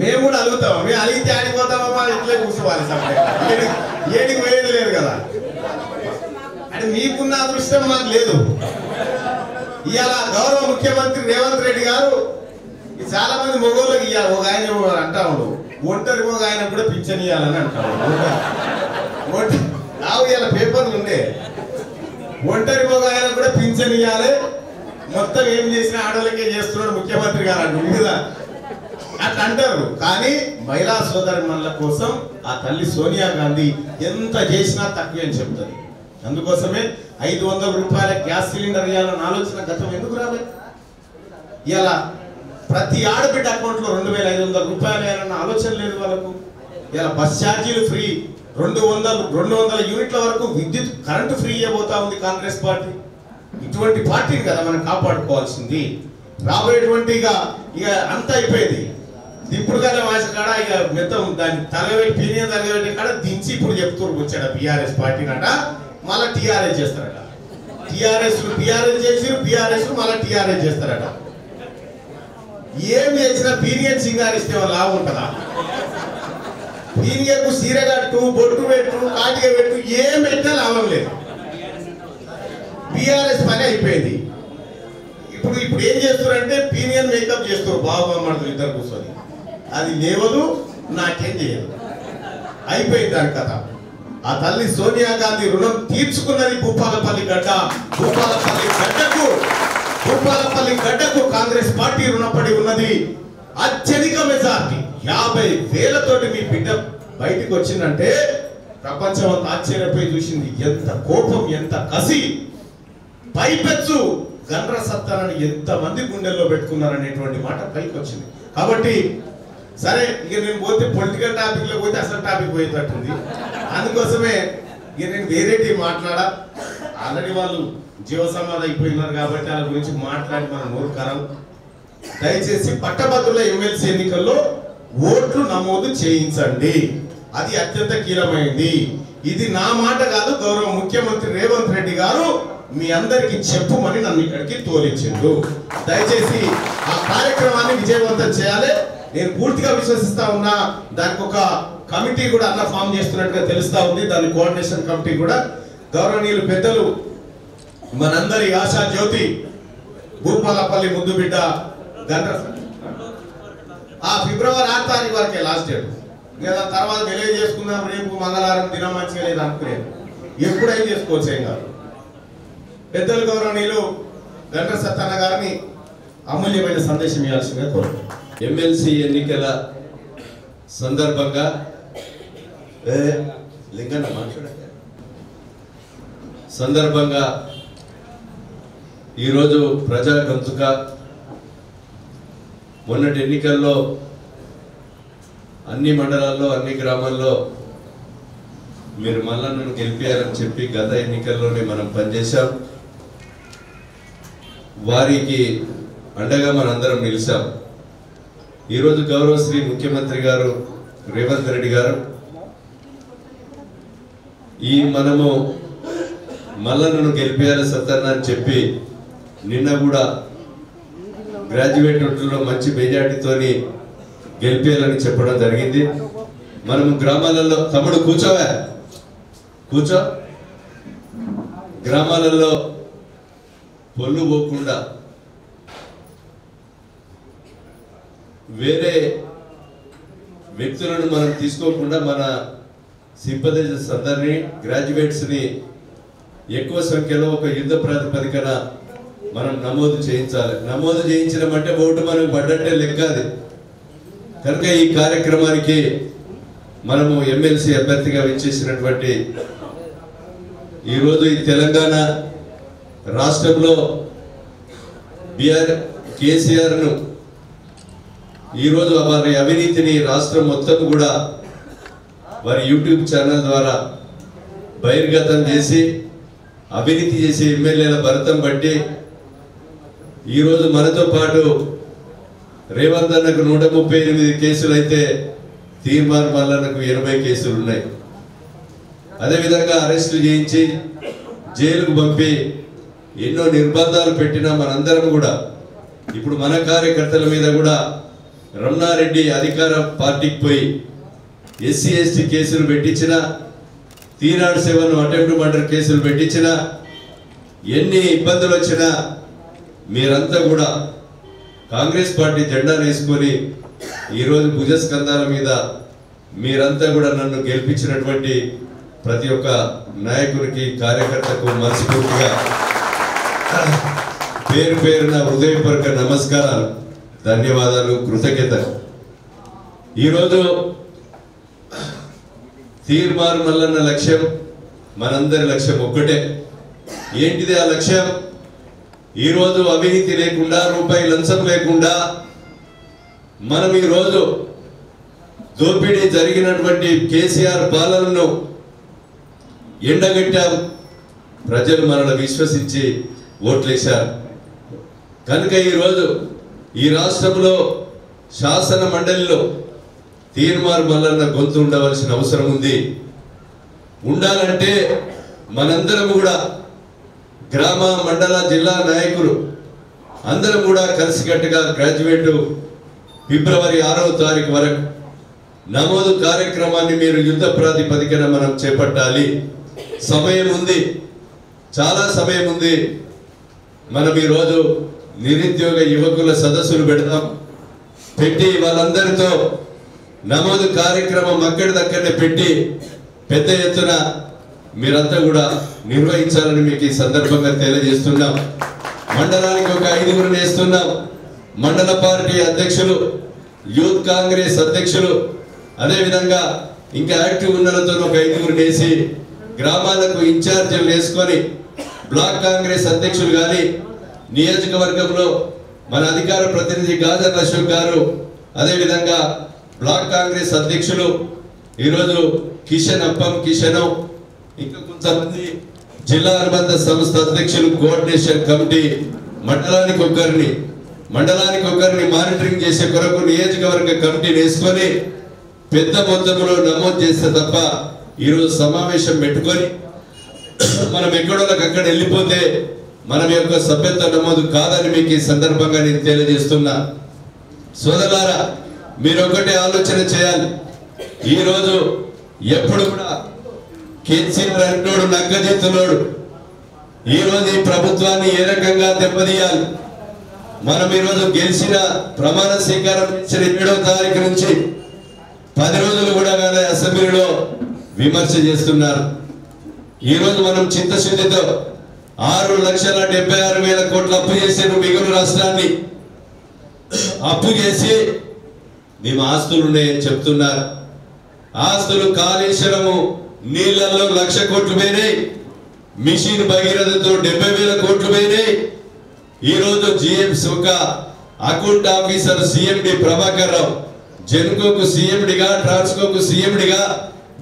మేము కూడా అలుగుతాం మేము అలిగితే ఆడిపోతామమ్మా ఇట్లే కూర్చోవాలి సపరేట్ ఏడికి ఏడికి పోయేది లేదు కదా. అంటే మీకున్న అదృష్టం మాకు లేదు. ఇవాళ గౌరవ ముఖ్యమంత్రి రేవంత్ రెడ్డి గారు చాలా మంది మొగోళ్ళకి ఇవ్వాలి ఒక ఆయన ఏమో అంటా ఉండు. ఒంటరి ఒక ఆయన కూడా పింఛన్ ఇవ్వాలని అంటా ఉండు. రావు ఇవాళ పేపర్లు ఉండే. ఒంటరి ఒక ఆయన కూడా పింఛన్ ఇవ్వాలి మొత్తం ఏం చేసిన ఆడవాళ్ళకే చేస్తున్నాడు ముఖ్యమంత్రి గారు అంటు. మీద అట్లా అంటారు కానీ మహిళా సోదరుల కోసం ఆ తల్లి సోనియా గాంధీ ఎంత చేసినా తక్కువే అని చెప్తుంది అందుకోసమే ఐదు వందల రూపాయల గ్యాస్ సిలిండర్ ఇవ్వాలన్న ఆలోచన గతం ఎందుకు రాలేదు? ఇలా ప్రతి ఆడబిడ్డ అకౌంట్లో రెండు వేల ఐదు వందల రూపాయలు వేయాలన్న ఆలోచన లేదు వాళ్ళకు. ఇలా బస్ ఛార్జీలు ఫ్రీ రెండు వందలు రెండు వందల యూనిట్ల వరకు విద్యుత్ కరెంటు ఫ్రీ అయిపోతా ఉంది కాంగ్రెస్ పార్టీ. ఇటువంటి పార్టీని కదా మనం కాపాడుకోవాల్సింది. రాబోయేటువంటి ఇక ఇక అంత అయిపోయింది. ఇప్పుడు కదా వాసి కాడ ఇక మొత్తం దాన్ని తలగబెట్టి పీనియన్ తలగబెట్టి కాడ దించి ఇప్పుడు చెప్తున్నారు వచ్చాడు బీఆర్ఎస్ పార్టీనట మళ్ళీ టీఆర్ఎస్ చేస్తారట. టీఆర్ఎస్ టీఆర్ఎస్ చేసిరు బీఆర్ఎస్ మళ్ళీ టీఆర్ఎస్ చేస్తారట. ఏం చేసినా పీనియన్ సింగార్ ఇస్తే లాభం ఉంటుందా? పీరియకు సీర కట్టు బొట్టు పెట్టు కాటిక పెట్టు ఏం పెట్టినా లాభం లేదు. బీఆర్ఎస్ పని అయిపోయింది. ఇప్పుడు ఇప్పుడు ఏం చేస్తారంటే పీనియన్ మేకప్ చేస్తారు బాబు అమ్మడు ఇద్దరు కూర్చొని. అది లేవదు నాకేం చేయదు. అయిపోయింది దాని కథ. ఆ తల్లి సోనియా గాంధీ రుణం తీర్చుకున్నది భూపాలపల్లి గడ్డ. భూపాలపల్లి గడ్డకు భూపాలపల్లి గడ్డకు కాంగ్రెస్ పార్టీ రుణపడి ఉన్నది. అత్యధిక మెజార్టీ. యాభై వేలతోటి మీ బిడ్డ బయటికి వచ్చిందంటే ప్రపంచం అంతా ఆశ్చర్యపోయి చూసింది. ఎంత కోపం ఎంత కసి. పైపెచ్చు గండ్ర సత్తానని ఎంత మంది గుండెల్లో పెట్టుకున్నారనేటువంటి మాట పైకి వచ్చింది కాబట్టి సరే ఇక నేను పోతే పొలిటికల్ టాపిక్లో పోతే అసలు టాపిక్ పోయేటట్టుంది. అందుకోసమే ఇక నేను వేరేటి మాట్లాడా. ఆల్రెడీ వాళ్ళు జీవ సమాధి అయిపోయినారు కాబట్టి వాళ్ళ గురించి మాట్లాడి మనం నోరుకరం దయచేసి పట్టభద్రుల ఎమ్మెల్సీ ఎన్నికల్లో ఓట్లు నమోదు చేయించండి. అది అత్యంత కీలమైంది ఇది నా మాట కాదు గౌరవ ముఖ్యమంత్రి రేవంత్ రెడ్డి గారు మీ అందరికి చెప్పుమని నన్ను ఇక్కడికి తోలించిండు దయచేసి ఆ కార్యక్రమాన్ని విజయవంతం చేయాలి. నేను పూర్తిగా విశ్వసిస్తా ఉన్నా దానికి ఒక కమిటీ కూడా అన్న ఫామ్ చేస్తున్నట్టుగా తెలుస్తా ఉంది. దాని కోఆర్డినేషన్ కమిటీ కూడా గౌరవనీయులు పెద్దలు మనందరి ఆశా జ్యోతి భూపాలపల్లి ముందు బిడ్డ గంట ఆ ఫిబ్రవరి ఆరు తారీఖు వరకే లాస్ట్ డేట్ లేదా తర్వాత వెలుగు చేసుకుందాం రేపు మంగళవారం దినం మంచిగా లేదు అనుకునేది ఎప్పుడైనా చేసుకోవచ్చు ఏం కాదు. పెద్దలు గౌరవనీయులు గంట సత్తన్న గారిని అమూల్యమైన సందేశం ఇవ్వాల్సిందే కోరుకుంటున్నాను. ఎమ్మెల్సీ ఎన్నికల సందర్భంగా ఏ లింగన్న మాట్లాడ సందర్భంగా ఈరోజు ప్రజా మొన్నటి ఎన్నికల్లో అన్ని మండలాల్లో అన్ని గ్రామాల్లో మీరు మళ్ళా నన్ను గెలిపారని చెప్పి గత ఎన్నికల్లోనే మనం పనిచేశాం. వారికి అండగా మనందరం నిలిచాం. ఈరోజు గౌరవ శ్రీ ముఖ్యమంత్రి గారు రేవంత్ రెడ్డి గారు ఈ మనము మల్లన్నను గెలిపేయాలి సత్తన్న అని చెప్పి నిన్న కూడా గ్రాడ్యుయేట్ మంచి మెజార్టీతోని గెలిపేయాలని చెప్పడం జరిగింది. మనము గ్రామాలలో తమ్ముడు కూర్చోవా. కూర్చో. గ్రామాలలో పొల్లు పోకుండా వేరే వ్యక్తులను మనం తీసుకోకుండా మన సింపథైజర్స్ అందరినీ గ్రాడ్యుయేట్స్ని ఎక్కువ సంఖ్యలో ఒక యుద్ధ ప్రాతిపదికన మనం నమోదు చేయించాలి. నమోదు చేయించడం అంటే ఓటు మనకు పడ్డట్టే లెక్క అది. కనుక ఈ కార్యక్రమానికి మనము ఎమ్మెల్సీ అభ్యర్థిగా విచ్చేసినటువంటి ఈరోజు ఈ తెలంగాణ రాష్ట్రంలో బిఆర్ కేసీఆర్ను ఈరోజు వారి అవినీతిని రాష్ట్రం మొత్తం కూడా వారి యూట్యూబ్ ఛానల్ ద్వారా బహిర్గతం చేసి అవినీతి చేసే ఎమ్మెల్యేల భరతం బట్టి ఈరోజు మనతో పాటు రేవంత్ అన్నకు నూట ముప్పై ఎనిమిది కేసులు అయితే తీర్మాన్ మల్లన్నకు ఎనభై కేసులు ఉన్నాయి. అదేవిధంగా అరెస్టులు చేయించి జైలుకు పంపి ఎన్నో నిర్బంధాలు పెట్టినా మనందరం కూడా ఇప్పుడు మన కార్యకర్తల మీద కూడా రమణారెడ్డి అధికార పార్టీకి పోయి ఎస్సీ ఎస్టీ కేసులు పెట్టించిన తీనాడు సెవెన్ అటెంప్ట్ మర్డర్ కేసులు పెట్టించిన ఎన్ని ఇబ్బందులు వచ్చినా మీరంతా కూడా కాంగ్రెస్ పార్టీ జెండా వేసుకొని ఈరోజు భుజస్కంధాల మీద మీరంతా కూడా నన్ను గెలిపించినటువంటి ప్రతి ఒక్క నాయకునికి కార్యకర్తకు మనస్ఫూర్తిగా పేరు పేరున హృదయపూర్వక నమస్కారాలు. ధన్యవాదాలు కృతజ్ఞతలు. ఈరోజు తీర్మార్ మల్లన్న లక్ష్యం మనందరి లక్ష్యం ఒక్కటే. ఏంటిది ఆ లక్ష్యం? ఈరోజు అవినీతి లేకుండా రూపాయి లంచం లేకుండా మనం ఈరోజు దోపిడీ జరిగినటువంటి కేసీఆర్ పాలనను ఎండగట్టాం. ప్రజలు మనల్ని విశ్వసించి ఓట్లేశారు. కనుక ఈరోజు ఈ రాష్ట్రంలో శాసన మండలిలో తీర్మార్ మల్లన్న గొంతు ఉండవలసిన అవసరం ఉంది. ఉండాలంటే మనందరం కూడా గ్రామ మండల జిల్లా నాయకులు అందరం కూడా కలిసికట్టుగా గ్రాడ్యుయేట్ ఫిబ్రవరి ఆరవ తారీఖు వరకు నమోదు కార్యక్రమాన్ని మీరు యుద్ధ ప్రాతిపదికన మనం చేపట్టాలి. సమయం ఉంది. చాలా సమయం ఉంది. మనం ఈరోజు నిరుద్యోగ యువకుల సదస్సులు పెడతాం. పెట్టి వాళ్ళందరితో నమోదు కార్యక్రమం అక్కడిదక్కడనే పెట్టి పెద్ద ఎత్తున మీరంతా కూడా నిర్వహించాలని మీకు ఈ సందర్భంగా తెలియజేస్తున్నాం. మండలానికి ఒక ఐదుగురు వేస్తున్నాం మండల పార్టీ అధ్యక్షులు యూత్ కాంగ్రెస్ అధ్యక్షులు అదేవిధంగా ఇంకా యాక్టివ్ ఉన్నలతో ఒక ఐదుగురు వేసి గ్రామాలకు ఇన్ఛార్జీలు వేసుకొని బ్లాక్ కాంగ్రెస్ అధ్యక్షులు కానీ నియోజకవర్గంలో మన అధికార ప్రతినిధి గాజర్ అశోక్ గారు అదేవిధంగా బ్లాక్ కాంగ్రెస్ అధ్యక్షులు ఈరోజు కిషన్ అప్పం కిషన్ ఇంకా కొంతమంది జిల్లా అనుబంధ సంస్థ అధ్యక్షులు కోఆర్డినేషన్ కమిటీ మండలానికి ఒకరిని మండలానికి ఒకరిని మానిటరింగ్ చేసే కొరకు నియోజకవర్గ కమిటీని వేసుకొని పెద్ద మొత్తంలో నమోదు చేస్తే తప్ప ఈరోజు సమావేశం పెట్టుకొని మనం ఎక్కడోళ్ళకి అక్కడ వెళ్ళిపోతే మనం యొక్క సభ్యత్వ నమోదు కాదని మీకు ఈ సందర్భంగా నేను తెలియజేస్తున్నా. సోదరులారా మీరు ఒకటే ఆలోచన చేయాలి. ఈరోజు ఎప్పుడు కూడా కేసీఆర్ అంటోడు నగ్గజెత్తులోడు ఈ రోజు ఈ ప్రభుత్వాన్ని ఏ రకంగా దెబ్బతీయాలి? మనం ఈరోజు గెలిచిన ప్రమాణ స్వీకారం ఇచ్చిన ఏడో తారీఖు నుంచి పది రోజులు కూడా వేరే అసెంబ్లీలో విమర్శ చేస్తున్నారు. ఈరోజు మనం చిత్తశుద్ధితో ఆరు లక్షల డెబ్బై ఆరు వేల కోట్లు అప్పు చేశారు మిగులు రాష్ట్రాన్ని. అప్పు చేసి మేము ఆస్తులు ఉన్నాయని చెప్తున్నారు. ఆస్తులు కాళేశ్వరము నీళ్ళలో లక్ష కోట్లు పోయినాయి. మిషన్ భగీరథతో డెబ్బై వేల కోట్లు పోయినాయి. ఈరోజు రోజు జిఎంసి ఒక account officer CMD Prabhakar Rao జెన్కోకు సిఎండిగా ట్రాన్స్కోకు సిఎండిగా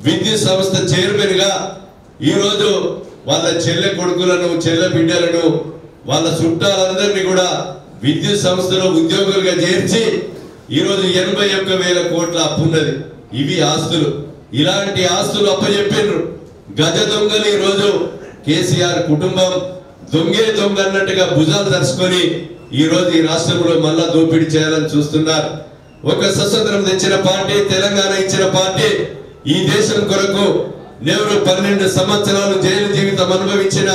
విద్యుత్ సంస్థ చైర్మన్గా వాళ్ళ చెల్లె కొడుకులను చెల్లె బిడ్డలను వాళ్ళ చుట్టాలందరినీ కూడా విద్యుత్ సంస్థలో ఉద్యోగులుగా చేర్చి ఈరోజు ఎనభై ఒక్క వేల కోట్ల అప్పు ఉన్నది. ఇవి ఆస్తులు. ఇలాంటి ఆస్తులు అప్పచెప్పిండ్రు గజ దొంగలు ఈ రోజు కేసీఆర్ కుటుంబం. దొంగే దొంగ అన్నట్టుగా భుజాలు తరుచుకొని ఈ ఈ రాష్ట్రంలో మళ్ళా దోపిడీ చేయాలని చూస్తున్నారు. ఒక స్వతంత్రం తెచ్చిన పార్టీ తెలంగాణ ఇచ్చిన పార్టీ ఈ దేశం కొరకు నెహ్రూ పన్నెండు సంవత్సరాలు జైలు జీవితం అనుభవించిన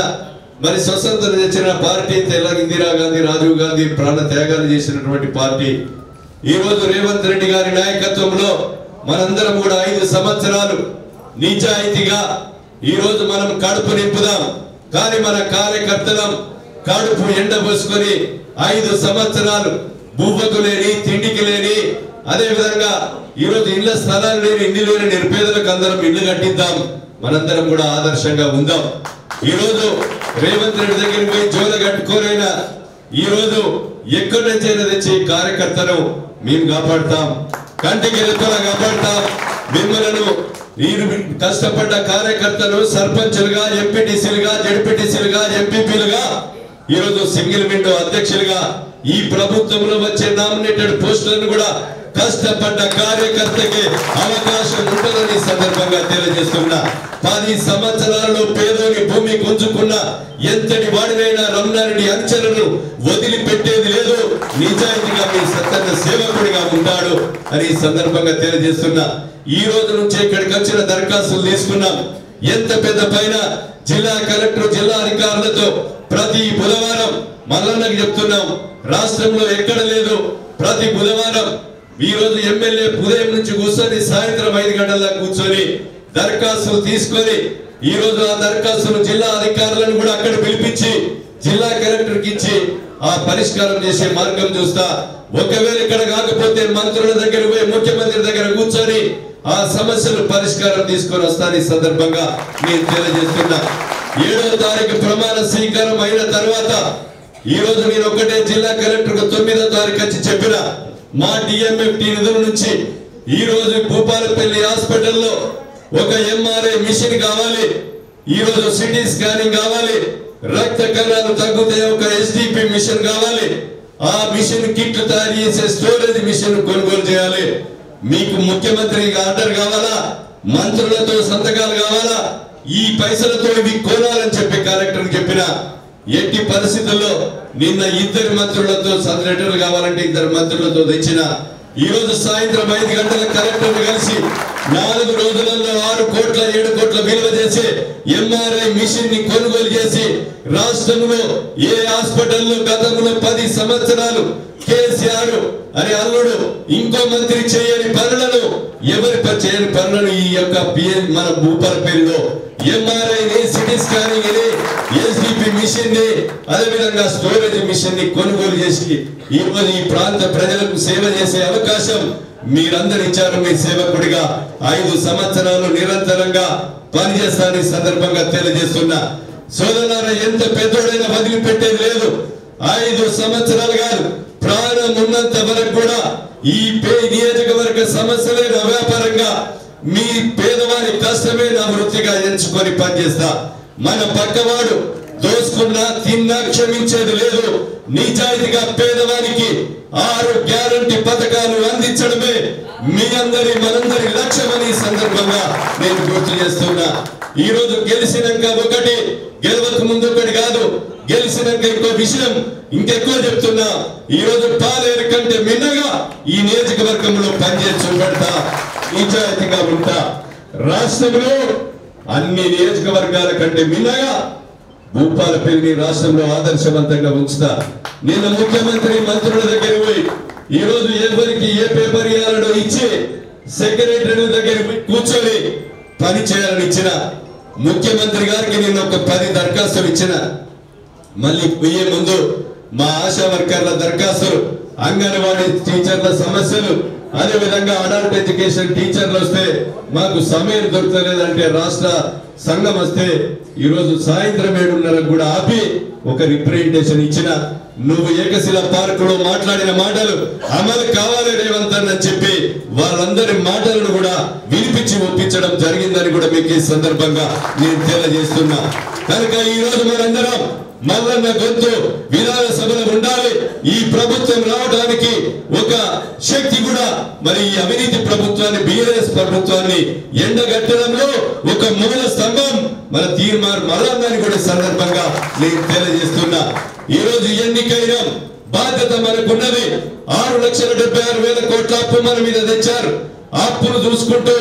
మరి స్వతంత్రం తెచ్చిన పార్టీ తెలంగాణ ఇందిరాగాంధీ రాజీవ్ గాంధీ ప్రాణ త్యాగాలు చేసినటువంటి పార్టీ. ఈ రోజు రేవంత్ రెడ్డి గారి నాయకత్వంలో మనందరం కూడా ఐదు సంవత్సరాలు నిజాయితీగా ఈ రోజు మనం కడుపు నింపుదాం. కానీ మన కార్యకర్తలం కడుపు ఎండబోసుకొని ఐదు సంవత్సరాలు బువ్వకు లేని తిండికి లేని అదే విధంగా ఈ రోజు ఇళ్ళ స్థలాలు లేని ఇండ్లు లేని నిరుపేదలకు అందరం ఇల్లు కట్టిద్దాం. మనందరం కూడా ఆదర్శంగా ఉందాం. ఈరోజు రేవంత్ రెడ్డి దగ్గరికి పోయి జోల కట్టుకోనైనా ఈరోజు ఎక్కడి నుంచైనా తెచ్చి కార్యకర్తను మేము కాపాడుతాం. కంటికి రెప్పలా కాపాడుతాం. మిమ్మలను మీరు కష్టపడ్డ కార్యకర్తలు సర్పంచులుగా ఎంపీటీసీలుగా జడ్పీటీసీలుగా ఎంపీపీలుగా ఈరోజు సింగిల్ విండో అధ్యక్షులుగా ఈ ప్రభుత్వంలో వచ్చే నామినేటెడ్ పోస్టులను కూడా కష్టపడ్డ కార్యకర్తకి అవకాశం ఉంటుందని సందర్భంగా తెలియజేస్తున్నా. పది సంవత్సరాలలో పేదోని భూమి గుంజుకున్న ఎంతటి వాడినైనా రమణారెడ్డి అంచనను వదిలిపెట్టేది లేదు. నిజాయితీగా మీ సత్తన్న సేవకుడిగా ఉంటాడు అని సందర్భంగా తెలియజేస్తున్నా. ఈ రోజు నుంచి ఇక్కడికి వచ్చిన దరఖాస్తులు తీసుకున్నాం. ఎంత పెద్ద పైన జిల్లా కలెక్టర్ జిల్లా అధికారులతో ప్రతి బుధవారం మల్లన్నకి చెప్తున్నాం. రాష్ట్రంలో ఎక్కడ లేదు. ప్రతి బుధవారం ఈ రోజు ఎమ్మెల్యే ఉదయం నుంచి కూర్చొని సాయంత్రం ఐదు గంటల కూర్చొని దరఖాస్తులు తీసుకొని ఈ రోజు ఆ దరఖాస్తులు జిల్లా అధికారులను కూడా అక్కడ పిలిపించి జిల్లా కలెక్టర్కి ఇచ్చి ఆ పరిష్కారం చేసే మార్గం చూస్తా. ఒకవేళ ఇక్కడ కాకపోతే మంత్రుల దగ్గర పోయి ముఖ్యమంత్రి దగ్గర కూర్చొని ఆ సమస్యలు పరిష్కారం తీసుకొని వస్తాను ఈ సందర్భంగా నేను తెలియజేస్తున్నా. ఏడవ తారీఖు ప్రమాణ స్వీకారం అయిన తర్వాత ఈ రోజు నేను ఒకటే జిల్లా కలెక్టర్ తొమ్మిదో తారీఖు వచ్చి చెప్పిన. మా డిఎంఎఫ్టి నిధుల నుంచి ఈ రోజు భూపాలపల్లి హాస్పిటల్లో ఒక ఎంఆర్ఐ మిషన్ కావాలి. ఈ రోజు సిటీ స్కానింగ్ కావాలి. రక్త కణాలు తగ్గితే ఒక ఎస్డిపి మిషన్ కావాలి. ఆ మిషన్ కిట్లు తయారు చేసే స్టోరేజ్ మిషన్ కొనుగోలు చేయాలి. మీకు ముఖ్యమంత్రి ఆర్డర్ కావాలా? మంత్రులతో సంతకాలు కావాలా? ఈ పైసలతో ఇవి కోరాలని చెప్పి కలెక్టర్ చెప్పిన ఎట్టి పరిస్థితుల్లో నిన్న ఇద్దరు మంత్రులతో లెటర్లు కావాలంటే ఇద్దరు మంత్రులతో తెచ్చిన ఈ రోజు సాయంత్రం ఐదు గంటల కలెక్టర్ కలిసి నాలుగు రోజులలో ఆరు కోట్ల ఏడు కోట్ల విలువ చేసి ఎంఆర్ఐ మిషన్ని కొనుగోలు చేసి రాష్ట్రంలో ఏ హాస్పిటల్లో గతంలో పది సంవత్సరాలు కేసీఆర్ అని అల్లుడు ఇంకో మంత్రి చేయని పనులను ఎవరి చేయని పనులను ఈ యొక్క మన భూపాల పేరులో ఎంఆర్ఐ సిటీ స్కానింగ్ని ఎస్డిపి మిషన్ని అదే విధంగా స్టోరేజ్ మిషన్ని కొనుగోలు చేసి ఈరోజు ఈ ప్రాంత ప్రజలకు సేవ చేసే అవకాశం మీరందరు ఇచ్చారు. మీ సేవకుడిగా ఐదు సంవత్సరాలు నిరంతరంగా పనిచేస్తానని సందర్భంగా తెలియజేస్తున్నా సోదరులారా ఎంత పెద్దోడైనా వదిలిపెట్టేది లేదు. ఐదు సంవత్సరాలు కాదు. ప్రాణం ఉన్నంత వరకు కూడా ఈ పే నియోజకవర్గ సమస్యలే నా వ్యాపారంగా మీ పేదవారి కష్టమే నా వృత్తిగా ఎంచుకొని పనిచేస్తా. మన పక్కవాడు దోసుకున్నా తిన్నా క్షమించేది లేదు. నిజాయితీగా పేదవానికి ఆరు గ్యారంటీ పథకాలు అందించడమే మీ అందరి మనందరి లక్ష్యమని సందర్భంగా నేను గుర్తు చేస్తున్నా. ఈ రోజు గెలిచినాక ఒకటి గెలవక ముందు ఒకటి కాదు. గెలిచినాక ఇంకో విషయం ఇంకెక్కువ చెప్తున్నా. ఈ రోజు పాలేరు కంటే మిన్నగా ఈ నియోజకవర్గంలో పనిచేసి చూపెడతా నిజాయితీగా ఉంటా. రాష్ట్రంలో అన్ని నియోజకవర్గాల కంటే మిన్నగా భూపాల పెరిగి రాష్ట్రంలో ఆదర్శవంతంగా ఉంచుతా. నేను ముఖ్యమంత్రి మంత్రుల దగ్గర పోయి ఈ రోజు ఎవరికి ఏ పేపర్ ఇవ్వాలనో ఇచ్చి సెక్రటరీ దగ్గర కూర్చొని పని చేయాలని ఇచ్చిన. ముఖ్యమంత్రి గారికి నేను ఒక పది దరఖాస్తులు ఇచ్చిన. మళ్ళీ పోయే ముందు మా ఆశా వర్కర్ల దరఖాస్తులు అంగన్వాడీ టీచర్ల సమస్యలు అదే విధంగా అడల్ట్ ఎడ్యుకేషన్ టీచర్లు వస్తే మాకు సమయం దొరకలేదంటే రాష్ట్ర సంఘం వస్తే ఈ రోజు సాయంత్రం ఏడున్నరకు కూడా ఆపి ఒక రిప్రజెంటేషన్ ఇచ్చిన నువ్వు ఏకశిల పార్క్లో మాట్లాడిన మాటలు అమలు కావాలి రేవంత్ చెప్పి వాళ్ళందరి మాటలను కూడా వినిపించి ఒప్పించడం జరిగిందని కూడా మీకు ఈ సందర్భంగా నేను తెలియజేస్తున్నా. కనుక ఈ రోజు మనందరం మల్లన్న గొంతు విధాన సభలో ఉండాలి. ఈ ప్రభుత్వం రావడానికి ఒక శక్తి కూడా మరి ఈ అవినీతి ప్రభుత్వాన్ని బిఆర్ఎస్ ప్రభుత్వాన్ని ఎండగట్టడంలో ఒక మూల స్తంభం. మన తీర్మార్ మరణాన్ని కూడా సందర్భంగా నేను తెలియజేస్తున్నా. ఈ రోజు ఎన్నికైనా బాధ్యత మనకున్నది. ఆరు లక్షల డెబ్బై ఆరు వేల కోట్ల అప్పు మన మీద తెచ్చారు. ఆత్మను చూసుకుంటూ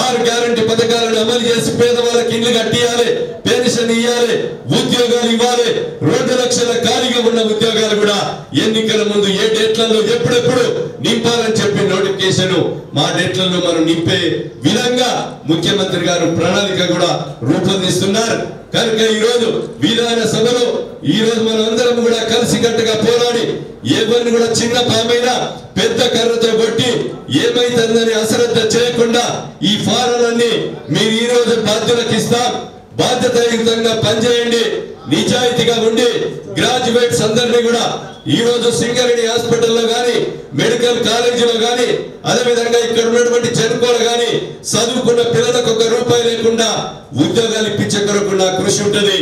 ఆరు గ్యారంటీ పథకాలను అమలు చేసి పేదవాళ్ళకి ఇల్లు కట్టియాలి పెన్షన్ ఇవ్వాలి ఉద్యోగాలు ఇవ్వాలి. రెండు లక్షల ఖాళీగా ఉన్న ఉద్యోగాలు కూడా ఎన్నికల ముందు ఏ డేట్లలో ఎప్పుడెప్పుడు నింపాలని చెప్పి నోటిఫికేషన్ మా డేట్లలో మనం నింపే విధంగా ముఖ్యమంత్రి గారు ప్రణాళిక కూడా రూపొందిస్తున్నారు. కనుక ఈ రోజు విధాన సభలో ఈ రోజు మనం అందరం కూడా కలిసికట్టుగా పోరాడి ఎవరిని కూడా చిన్న పామైనా పెద్ద కర్రతో కొట్టి ఏమైతుందని అశ్రద్ధ చేయకుండా ఈ ఫారాలన్నీ మీరు ఈ రోజు బాధ్యులకు ఇస్తాం బాధ్యతాయుతంగా పనిచేయండి నిజాయితీగా ఉండి గ్రాడ్యుయేట్స్ అందరినీ కూడా ఈ రోజు సింగరేణి హాస్పిటల్లో గాని మెడికల్ కాలేజీలో గాని అదే విధంగా ఇక్కడ ఉన్నటువంటి చెరుకోలు గాని చదువుకున్న పిల్లలకు ఒక రూపాయి లేకుండా ఉద్యోగాలు ఇప్పించే కొరకు నా కృషి ఉంటుంది.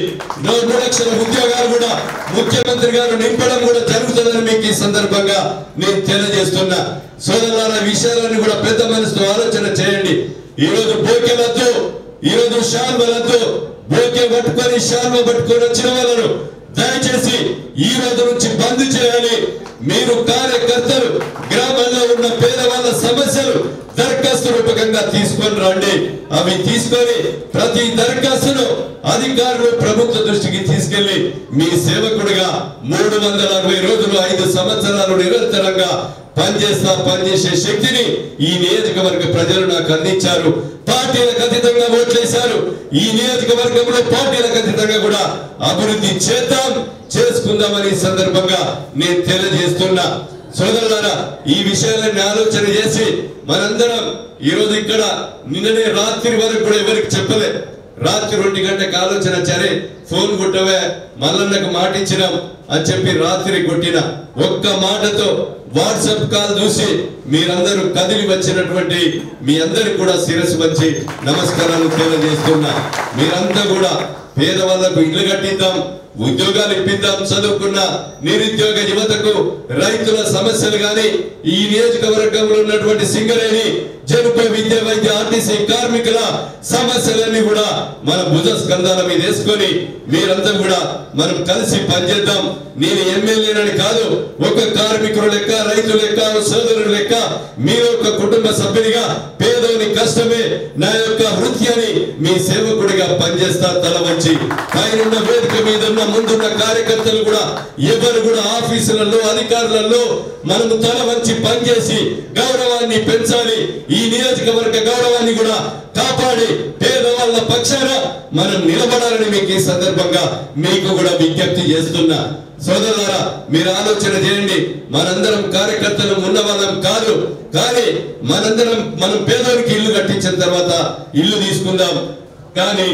రెండు లక్షల ఉద్యోగాలు కూడా ముఖ్యమంత్రి గారు నింపడం కూడా జరుగుతుందని మీకు ఈ సందర్భంగా నేను తెలియజేస్తున్నా. సోదరుల విషయాలను కూడా పెద్ద మనసుతో ఆలోచన చేయండి. ఈ రోజు బోకెలతో ఈ రోజు శాల్వలద్దు బోకే పట్టుకొని శాల్వ పట్టుకొని వచ్చిన వాళ్ళను దయచేసి ఈ రోజు నుంచి బంద్ చేయాలి. మీరు కార్యకర్తలు గ్రామాల్లో ఉన్న పేదవాళ్ళ సమస్యలు దరఖాస్తు రూపకంగా తీసుకొని రండి. అవి తీసుకొని ప్రతి దరఖాస్తును అధికారులు ప్రభుత్వ దృష్టికి తీసుకెళ్ళి మీ సేవకుడిగా మూడు వందల అరవై రోజులు ఐదు సంవత్సరాలు నిరంతరంగా పనిచేస్తా పనిచేసే శక్తిని ఈ నియోజకవర్గ ప్రజలు నాకు అందించారు. పార్టీలకు అతీతంగా ఓట్లేశారు ఈ నియోజకవర్గంలో పార్టీలకు అతీతంగా కూడా అభివృద్ధి చేద్దాం చేసుకుందామని సందర్భంగా నేను తెలియజేస్తున్నా. సోదరులారా ఈ విషయాలన్నీ ఆలోచన చేసి మనందరం ఈ రోజు ఇక్కడ నిన్ననే రాత్రి వరకు కూడా ఎవరికి చెప్పలే. రాత్రి రెండు గంటకు ఆలోచన సరే ఫోన్ కొట్టవే మల్లన్నకు మాటించినాం అని చెప్పి రాత్రి కొట్టిన. ఒక్క మాటతో వాట్సాప్ కాల్ చూసి మీరందరూ కదిలి వచ్చినటువంటి మీ అందరికి కూడా శిరస్సు వచ్చి నమస్కారాలు తెలియజేస్తున్నా. మీరంతా కూడా పేదవాళ్ళకు ఇల్లు కట్టిద్దాం ఉద్యోగాలు ఇప్పిద్దాం చదువుకున్న నిరుద్యోగ యువతకు రైతుల సమస్యలు గాని ఈ నియోజకవర్గంలో ఉన్నటువంటి సింగరేణి జనుప విద్య వైద్య ఆర్టీసీ కార్మికుల సమస్యలన్నీ కూడా మన భుజ స్కంధాల మీద వేసుకొని మీరంతా కూడా మనం కలిసి పనిచేద్దాం. నేను ఎమ్మెల్యేనని కాదు ఒక కార్మికుడు లెక్క రైతు లెక్క సోదరుడు లెక్క మీరు ఒక కుటుంబ సభ్యునిగా పేదోని కష్టమే నా యొక్క వృత్తి అని మీ సేవకుడిగా పనిచేస్తా తల వచ్చి పైన వేదిక మీద ఉన్న ముందున్న కార్యకర్తలు కూడా ఎవరు కూడా ఆఫీసులలో అధికారులలో మనము తల వంచి పనిచేసి గౌరవాన్ని పెంచాలి. ఈ ఈ నియోజకవర్గ గౌరవాన్ని కూడా కాపాడి పేదవాళ్ళ పక్షాన మనం నిలబడాలని మీకు ఈ సందర్భంగా మీకు కూడా విజ్ఞప్తి చేస్తున్నా. సోదరులారా మీరు ఆలోచన చేయండి. మనందరం కార్యకర్తలు ఉన్న వాళ్ళం కాదు. కానీ మనందరం మనం పేదవానికి ఇల్లు కట్టించిన తర్వాత ఇల్లు తీసుకుందాం. కానీ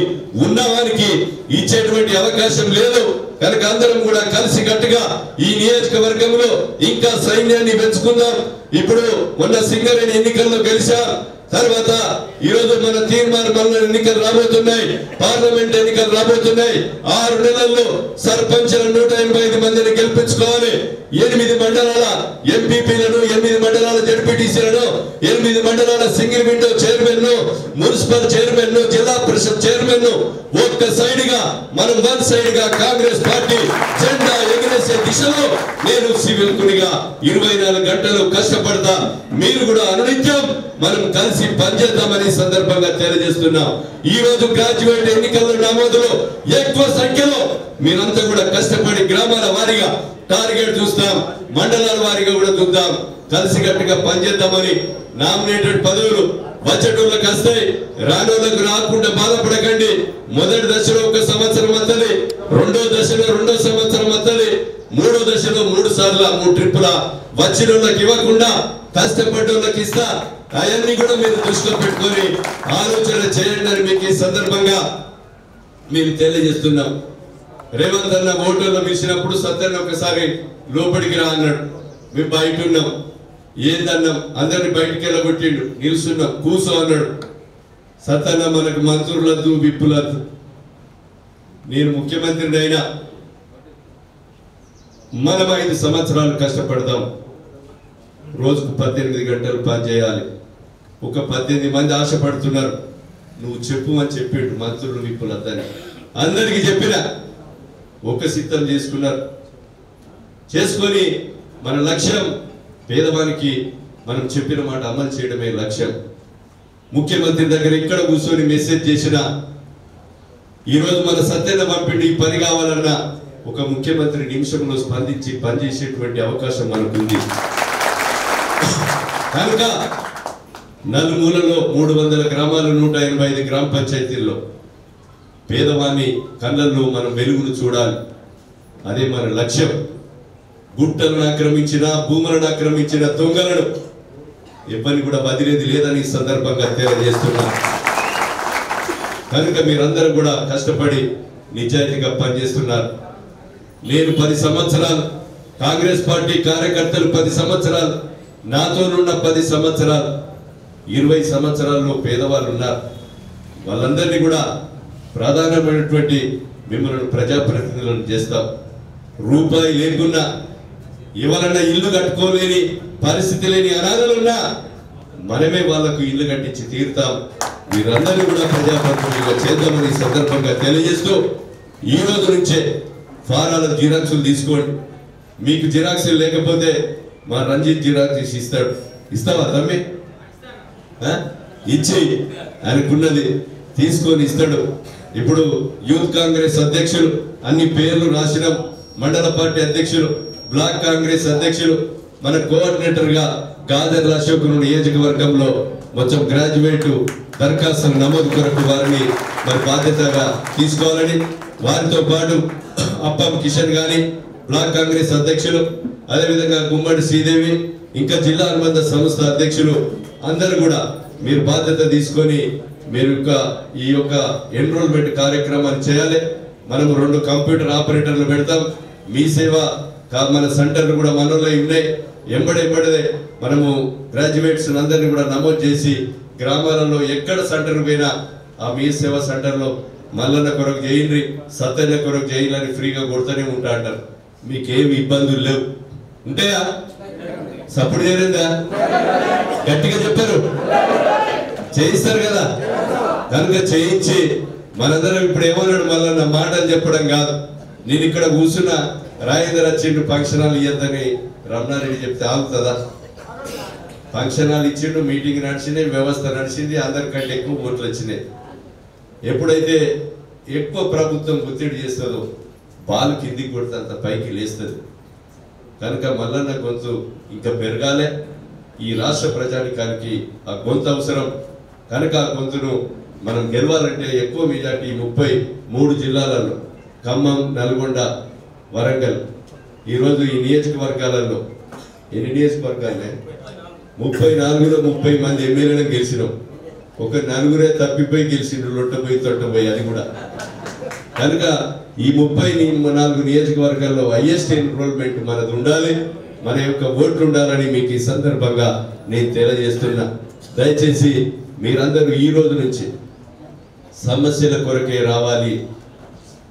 ఉన్నవానికి ఇచ్చేటువంటి అవకాశం లేదు. కనుక అందరం కూడా కలిసి కట్టుగా ఈ నియోజకవర్గంలో ఇంకా సైన్యాన్ని పెంచుకుందాం. ఇప్పుడు మొన్న సింగరేణి ఎన్నికల్లో గెలిచా? తర్వాత ఈ రోజు మన తీర్మానం మన ఎన్నికలు రాబోతున్నాయి. పార్లమెంట్ ఎన్నికలు రాబోతున్నాయి. ఆరు నెలల్లో సర్పంచ్ల నూట ఎనభై ఐదు మందిని గెలిపించుకోవాలి. ఎనిమిది మండలాల ఎంపీపీలను ఎనిమిది మండలాల జడ్పీటీసీలను ఎనిమిది మండలాల single window chairman municipal chairman జిల్లా పరిషత్ చైర్మన్ను ఒక్క సైడ్గా మనం వన్ సైడ్గా కాంగ్రెస్ పార్టీ జెండా ఎగిరేసే దిశలో నేను సివిల్ కునిగా ఇరవై నాలుగు గంటలు కష్టపడతా. మీరు కూడా అనునిత్యం మనం కలిసి పనిచేద్దామని సందర్భంగా తెలియజేస్తున్నాం. ఈ రోజు గ్రాడ్యుయేట్ ఎన్నికల్లో నమోదులో ఎక్కువ సంఖ్యలో మీరంతా కూడా కష్టపడి గ్రామాల వారీగా టార్గెట్ చూస్తాం. మండలాల వారీగా కూడా చూద్దాం. కలిసికట్టుగా పనిచేద్దామని నామినేటెడ్ పదవులు వచ్చేటోళ్ళకి వస్తాయి. రానోళ్ళకు రాకుండా బాధపడకండి. మొదటి దశలో ఒక సంవత్సరం వస్తుంది రెండో దశలో రెండో సంవత్సరం వస్తుంది మూడో దశలో మూడు సార్లు మూడు ట్రిప్పుల వచ్చిన ఇవ్వకుండా కష్టపడ్డోళ్ళకి ఇస్తా. అవన్నీ కూడా మీరు దృష్టిలో పెట్టుకొని ఆలోచన చేయండి అని మీకు ఈ సందర్భంగా మేము తెలియజేస్తున్నాం. రేవంత్ అన్న ఓటర్లో పిలిచినప్పుడు సత్యన్న ఒకసారి లోపలికి రా అన్నాడు. మేము బయట ఉన్నాం. ఏందన్నాం? అందరిని బయటికి వెళ్ళగొట్టిండు. నిలుస్తున్నాం. కూసో అన్నాడు. సత్యన్న మనకు మంత్రులద్దు విప్పులద్దు. నేను ముఖ్యమంత్రినైనా అయినా మనం ఐదు సంవత్సరాలు కష్టపడతాం. రోజుకు పద్దెనిమిది గంటలు పనిచేయాలి ఒక పద్దెనిమిది మంది ఆశపడుతున్నారు. నువ్వు చెప్పు అని చెప్పిండు మంత్రులు విప్పులద్దని అందరికీ చెప్పిన ఒక సిద్ధం చేసుకున్నారు. చేసుకొని మన లక్ష్యం పేదవానికి మనం చెప్పిన మాట అమలు చేయడమే లక్ష్యం. ముఖ్యమంత్రి దగ్గర ఇక్కడ కూర్చొని మెసేజ్ చేసిన ఈరోజు మన సత్యన పంపిండి పని కావాలన్నా ఒక ముఖ్యమంత్రి నిమిషంలో స్పందించి పనిచేసేటువంటి అవకాశం మనకుంది కనుక నలుమూలలో మూడు వందల గ్రామాలు నూట ఎనభై ఐదు గ్రామ పంచాయతీల్లో పేదవాన్ని కళ్ళల్లో మనం వెలుగును చూడాలి. అదే మన లక్ష్యం. గుట్టలను ఆక్రమించిన భూములను ఆక్రమించిన దొంగలను ఎవరిని కూడా వదిలేది లేదని ఈ సందర్భంగా తెలియజేస్తున్నా. కనుక మీరందరూ కూడా కష్టపడి నిజాయితీగా పనిచేస్తున్నారు. నేను పది సంవత్సరాలు కాంగ్రెస్ పార్టీ కార్యకర్తలు పది సంవత్సరాలు నాతోనున్న పది సంవత్సరాలు ఇరవై సంవత్సరాల్లో పేదవాళ్ళు ఉన్నారు వాళ్ళందరినీ కూడా ప్రధానమైనటువంటి మిమ్మల్ని ప్రజాప్రతినిధులను చేస్తాం. రూపాయి లేకున్నా ఎవరన్నా ఇల్లు కట్టుకోలేని పరిస్థితి లేని అనాథలున్నా మనమే వాళ్ళకు ఇల్లు కట్టించి తీరుతాం. మీరందరూ కూడా ప్రజాప్రతినిధులుగా చేద్దామని సందర్భంగా తెలియజేస్తూ ఈ రోజు నుంచే ఫారాల జిరాక్సులు తీసుకోండి. మీకు జిరాక్సులు లేకపోతే మా రంజిత్ జిరాక్స్ తీసి ఇస్తాడు. ఇస్తావా తమ్మి? ఇచ్చి ఆయనకున్నది తీసుకొని ఇస్తాడు. ఇప్పుడు యూత్ కాంగ్రెస్ అధ్యక్షులు అన్ని పేర్లు రాసిన. మండల పార్టీ అధ్యక్షులు బ్లాక్ కాంగ్రెస్ అధ్యక్షులు మన కోఆర్డినేటర్గా గాదర్ల అశోకును నియోజకవర్గంలో మొత్తం గ్రాడ్యుయేట్ దరఖాస్తుల నమోదు కొరకు వారిని మరి బాధ్యతగా తీసుకోవాలని వారితో పాటు అప్పం కిషన్ కానీ బ్లాక్ కాంగ్రెస్ అధ్యక్షులు అదేవిధంగా గుమ్మడి శ్రీదేవి ఇంకా జిల్లా అనుబంధ సంస్థ అధ్యక్షులు అందరూ కూడా మీరు బాధ్యత తీసుకొని మీరు యొక్క ఈ యొక్క ఎన్రోల్మెంట్ కార్యక్రమాన్ని చేయాలి. మనం రెండు కంప్యూటర్ ఆపరేటర్లు పెడతాం. మీ సేవ మన సెంటర్లు కూడా మనలో ఉన్నాయి. ఎంబడెంబడే మనము గ్రాడ్యుయేట్స్ అందరినీ కూడా నమోదు చేసి గ్రామాలలో ఎక్కడ సెంటర్ పోయినా ఆ మీ సేవ సెంటర్లో మల్లన్న కొరకు చేయండి సత్యన్న కొరకు చేయాలని అని ఫ్రీగా కొడుతూనే ఉంటా అంటారు. మీకేమి ఇబ్బందులు లేవు. ఉంటాయా? సపోర్ట్ చేయలేదా గట్టిగా చెప్పారు. చేయిస్తారు కదా. కనుక చేయించి మనందరం ఇప్పుడు ఏమన్నాడు? మళ్ళీ నా మాటలు చెప్పడం కాదు. నేను ఇక్కడ కూర్చున్న రాజేంద్ర వచ్చిండు ఫంక్షన్ హాల్ ఇయ్యద్దని రమణారెడ్డి చెప్తే ఆగుతుందా? ఫంక్షన్ హాల్ ఇచ్చిండు మీటింగ్ నడిచింది వ్యవస్థ నడిచింది అందరికంటే ఎక్కువ ఓట్లు వచ్చినాయి. ఎప్పుడైతే ఎక్కువ ప్రభుత్వం ఒత్తిడి చేస్తుందో పాలు కిందికి కొడితే అంత పైకి లేస్తుంది. కనుక మల్లన్న గొంతు ఇంకా పెరగాలే. ఈ రాష్ట్ర ప్రజానికానికి ఆ గొంతు అవసరం. కనుక ఆ గొంతును మనం గెలవాలంటే ఎక్కువ మెజార్టీ ముప్పై మూడు జిల్లాలలో ఖమ్మం నల్గొండ వరంగల్. ఈరోజు ఈ నియోజకవర్గాలలో ఎన్ని నియోజకవర్గాలే? ముప్పై నాలుగులో ముప్పై మంది ఎమ్మెల్యేలను గెలిచినాం. ఒక నలుగురే తప్పిపోయి గెలిచిండ్రు లొట్టపోయి తొట్టపోయి అది కూడా. కనుక ఈ ముప్పై ని- నాలుగు నియోజకవర్గాల్లో హైయెస్ట్ ఎన్రోల్మెంట్ మనది ఉండాలి. మన యొక్క ఓట్లు ఉండాలని మీకు ఈ సందర్భంగా నేను తెలియజేస్తున్నా. దయచేసి మీరందరూ ఈ రోజు నుంచి సమస్యల కొరకే రావాలి.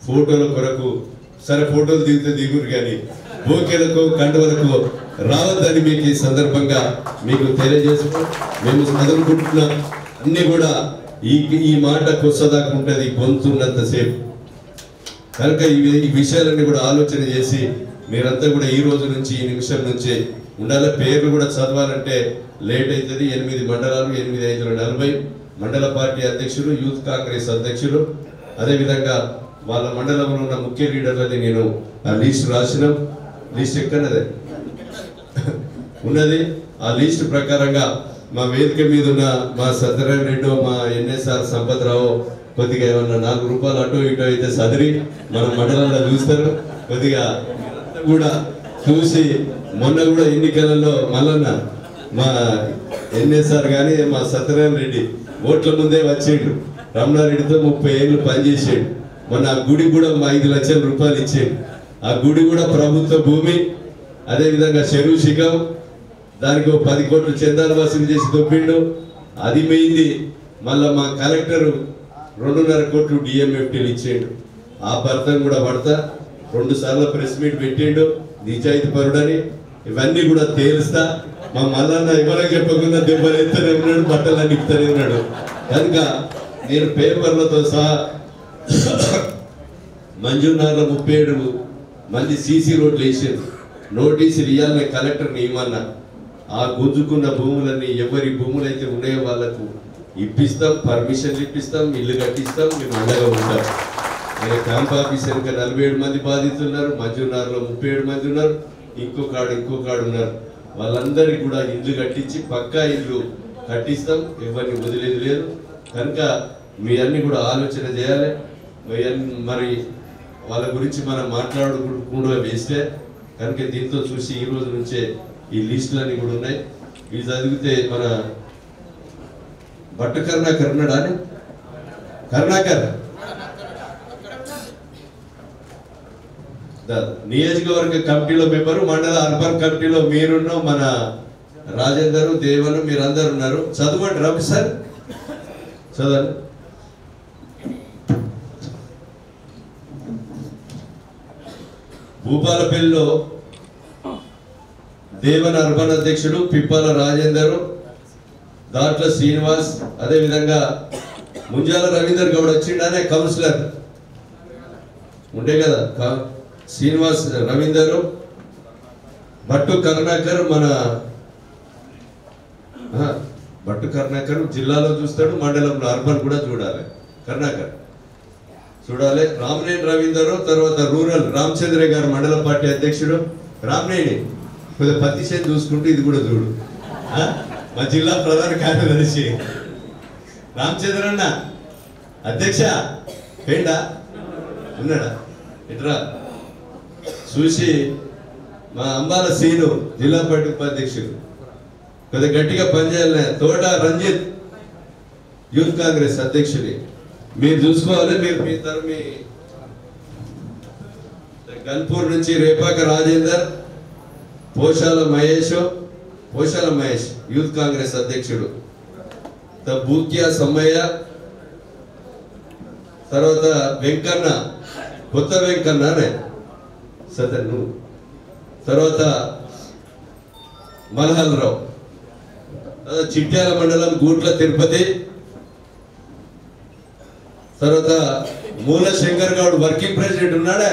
ఫోటోల కొరకు సరే ఫోటోలు దిగితే దిగురు కానీ బోకెలకు కండువలకు రావద్దని మీకు ఈ సందర్భంగా మీకు తెలియజేస్తూ మేము చదువుకుంటున్నాం. అన్ని కూడా ఈ ఈ మాట కొత్తదాకా ఉంటుంది గొంతున్నంతసేపు కనుక ఇవి ఈ విషయాలన్నీ కూడా ఆలోచన చేసి మీరంతా కూడా ఈ రోజు నుంచి ఈ నిమిషం నుంచి ఉండాలి. పేర్లు కూడా చదవాలంటే లేట్ అవుతుంది ఎనిమిది మండలాలు ఎనిమిది ఐదు నలభై మండల పార్టీ అధ్యక్షులు యూత్ కాంగ్రెస్ అధ్యక్షులు. అదేవిధంగా వాళ్ళ మండలంలో ఉన్న ముఖ్య లీడర్లని నేను ఆ లిస్ట్ రాసిన. లిస్ట్ ఎక్కడదే ఉన్నది. ఆ లిస్ట్ ప్రకారంగా మా వేదిక మీద ఉన్న మా సత్యనారాయణ రెడ్డి మా ఎన్ఎస్ఆర్ సంపత్ రావు కొద్దిగా ఏమన్నా నాలుగు రూపాయలు అటు ఇటు అయితే సదిరి మన మండలంలో చూస్తారు. కొద్దిగా కూడా చూసి మొన్న కూడా ఎన్నికలలో మల్లన్న మా ఎన్ఎస్ఆర్ కానీ మా సత్యనారాయణ రెడ్డి ఓట్ల ముందే వచ్చేడు రమణారెడ్డితో ముప్పై ఏళ్ళు పనిచేసాడు. మొన్న ఆ గుడి కూడా మా ఐదు లక్షల రూపాయలు ఇచ్చాడు. ఆ గుడి కూడా ప్రభుత్వ భూమి అదేవిధంగా చెరువు శిఖం దానికి ఒక పది కోట్లు చందాలు వసూలు చేసి దొప్పిండు అది పోయింది. మళ్ళా మా కలెక్టర్ రెండున్నర కోట్లు డిఎంఎఫ్టీలు ఇచ్చేయండు. ఆ భర్తను కూడా పడతా రెండు సార్లు ప్రెస్ మీట్ పెట్టిండు నిజాయితీ పరుడని. ఇవన్నీ కూడా తేలుస్తా. మా మల్లన్న ఎవరికి చెప్పకుండా దెబ్బలు ఎత్తనే ఉన్నాడు బట్టలు అన్ని ఉన్నాడు. కనుక నేను పేపర్లతో సహా మంజునార్ల ముప్పై ఏడు మంది సీసీ రోడ్లు వేసారు నోటీసులు ఇవ్వాలని కలెక్టర్ నియమన్నా ఆ గుంజుకున్న భూములన్నీ ఎవరి భూములైతే అయితే ఉన్నాయో ఇప్పిస్తాం పర్మిషన్లు ఇప్పిస్తాం ఇల్లు కట్టిస్తాం మేము అండగా ఉంటాం. నేను క్యాంప్ ఆఫీస్ వెనుక నలభై ఏడు మంది బాధితులు ఉన్నారు ముప్పై ఏడు మంది ఉన్నారు ఇంకో కాడు ఇంకో ఉన్నారు. వాళ్ళందరికీ కూడా ఇల్లు కట్టించి పక్కా ఇల్లు కట్టిస్తాం ఎవరిని వదిలేదు లేదు. కనుక మీ అన్ని కూడా ఆలోచన చేయాలి. మీ మరి వాళ్ళ గురించి మనం మాట్లాడుకుంటూ వేస్తే కనుక దీంతో చూసి ఈ రోజు నుంచే ఈ లిస్టులన్నీ కూడా ఉన్నాయి. ఇవి చదివితే మన భట్టు కరుణాకర్ ఉన్నాడా అని? కరుణాకర్. నియోజకవర్గ కమిటీలో మెంబరు మండల అర్బన్ కమిటీలో మీరున్న మన రాజేందరు దేవను మీరందరు ఉన్నారు. చదవండి రవి సార్. చదవండి. భూపాలపల్లిలో దేవన్ అర్బన్ అధ్యక్షుడు పిప్పాల రాజేందర్ దాంట్లో శ్రీనివాస్ అదే విధంగా ముంజాల రవీందర్ గౌడ్ అనే కౌన్సిలర్. ఉండే కదా శ్రీనివాస్ రవీందర్ భట్టు కరుణాకర్ మన భట్టు కరుణాకర్ జిల్లాలో చూస్తాడు మండలంలో అర్బన్ కూడా చూడాలి. కరుణాకర్. చూడాలి. రామనేని రవీందర్ తర్వాత రూరల్ రామచంద్ర గారు మండల పార్టీ అధ్యక్షుడు. రామనేని కొద్దిగా పత్తి చూసుకుంటూ ఇది కూడా చూడు. మా జిల్లా ప్రధాన కార్యదర్శి రామచంద్రన్న అధ్యక్ష పేండా ఉన్నాడా? ఇట్రా చూసి మా అంబాల సీను జిల్లా పార్టీ ఉపాధ్యక్షుడు. కొద్దిగా గట్టిగా పనిచేయాలి తోట రంజిత్ యూత్ కాంగ్రెస్ అధ్యక్షుడి. మీరు చూసుకోవాలి మీరు మీ తర మీ గన్పూర్ నుంచి రేపాక రాజేందర్ పోషాల మహేష్ పోషాల మహేష్ యూత్ కాంగ్రెస్ అధ్యక్షుడు. ద బూక్యా సమ్మయ్య తర్వాత వెంకన్న కొత్త వెంకన్ననే సతన్. తర్వాత మల్హల్రావు. రావు చిట్యాల మండలం గూట్ల తిరుపతి. తర్వాత మూల శంకర్ గౌడ్ వర్కింగ్ ప్రెసిడెంట్ ఉన్నాడా?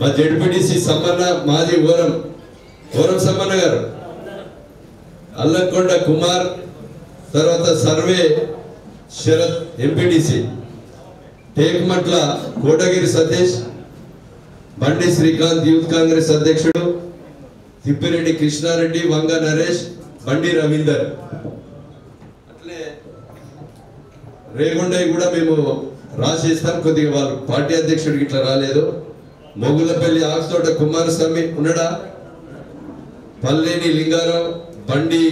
మా జడ్పీటీసీ సమ్మన్న మాజీ ఓరం. ఓరం సమ్మన్న గారు. అల్లంకొండ కుమార్ తర్వాత survey Sharath MPTC Tekmatla Kotagiri Satish Bandi Srikanth youth Congress అధ్యక్షుడు తిప్పిరెడ్డి కృష్ణారెడ్డి వంగ నరేష్ బండి రవీందర్. అట్లే రేగుండయి కూడా మేము రాసేస్తాం కొద్దిగా వాళ్ళు పార్టీ అధ్యక్షుడికి ఇట్లా రాలేదు. మొగులపల్లి ఆకుతోట కుమారస్వామి ఉన్నాడా? పల్లేని లింగారావు బండి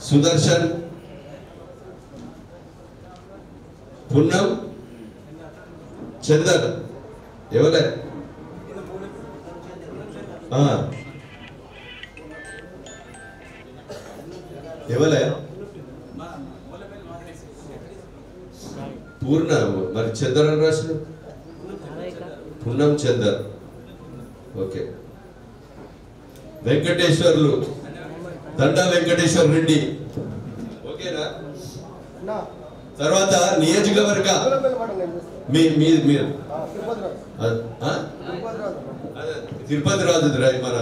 సుదర్శన్ పున్నం చందర్ ఎవరే? ఎవలే ఎవరే? పూర్ణ. మరి చందర్ అని రాసిన పున్నం చందర్ ఓకే. వెంకటేశ్వర్లు. దండా వెంకటేశ్వర రెడ్డి. ఓకేనా? తర్వాత నియోజకవర్గ. మీ మీ మీరు? అదే, తిరుపతి రాజు మన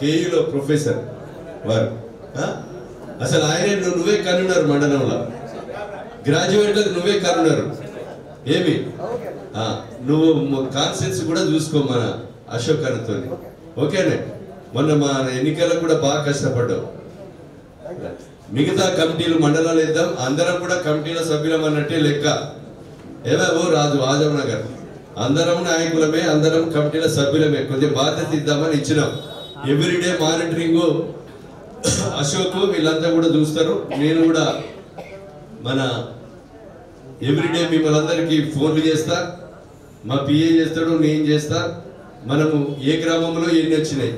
కేయూలో ప్రొఫెసర్ వారు? అసలు ఆయనే నువ్వు కనున్నారు మండలంలో. గ్రాడ్యుయేట్లకు నువ్వే కనున్నారు ఏమి? నువ్వు కాన్సెన్స్ కూడా చూసుకో మన అశోక్ అన్నతో ఓకేనే? మొన్న మా ఎన్నికలకు కూడా బాగా కష్టపడ్డావు మిగతా కమిటీలు మండలాలు ఇద్దాం అందరం కూడా కమిటీల సభ్యులం అన్నట్టే లెక్క. ఏమే రాజు ఆజం నగర్ అందరం నాయకులమే అందరం కమిటీల సభ్యులమే. కొద్దిగా బాధ్యత ఇద్దామని ఇచ్చినాం. ఎవ్రీడే మానిటరింగ్ అశోక్ వీళ్ళంతా కూడా చూస్తారు. నేను కూడా మన ఎవ్రీడే మిమ్మల్ని అందరికీ ఫోన్లు చేస్తా. మా పిఏ చేస్తాడు నేను చేస్తా. మనము ఏ గ్రామంలో ఎన్ని వచ్చినాయి?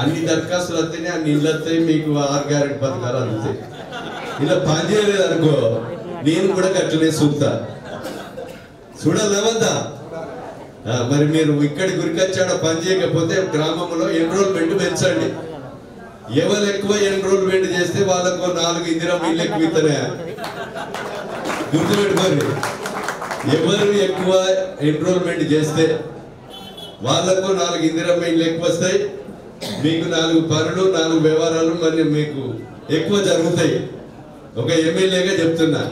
అన్ని దరఖాస్తులు వస్తేనే అన్ని ఇళ్ళు వస్తాయి మీకు ఆరు గ్యారెంటీ పథకాలు అందుతాయి. ఇలా పని చేయలేదు అనుకో నేను కూడా కట్టలేదు చూస్తా. చూడాలవద్దా మరి మీరు ఇక్కడి గురికొచ్చాడ పని చేయకపోతే గ్రామంలో ఎన్రోల్మెంట్ పెంచండి. ఎవరు ఎక్కువ ఎన్రోల్మెంట్ చేస్తే వాళ్ళకు నాలుగు ఇందిరా ఇల్లు ఎక్కువ ఇతనే గుర్తుపెట్టుకోండి. ఎవరు ఎక్కువ ఎన్రోల్మెంట్ చేస్తే వాళ్ళకు నాలుగు ఇందిరా ఇల్లు ఎక్కువ వస్తాయి. మీకు నాలుగు పనులు నాలుగు వ్యవహారాలు మరి మీకు ఎక్కువ జరుగుతాయి. ఒక ఎమ్మెల్యేగా చెప్తున్నా.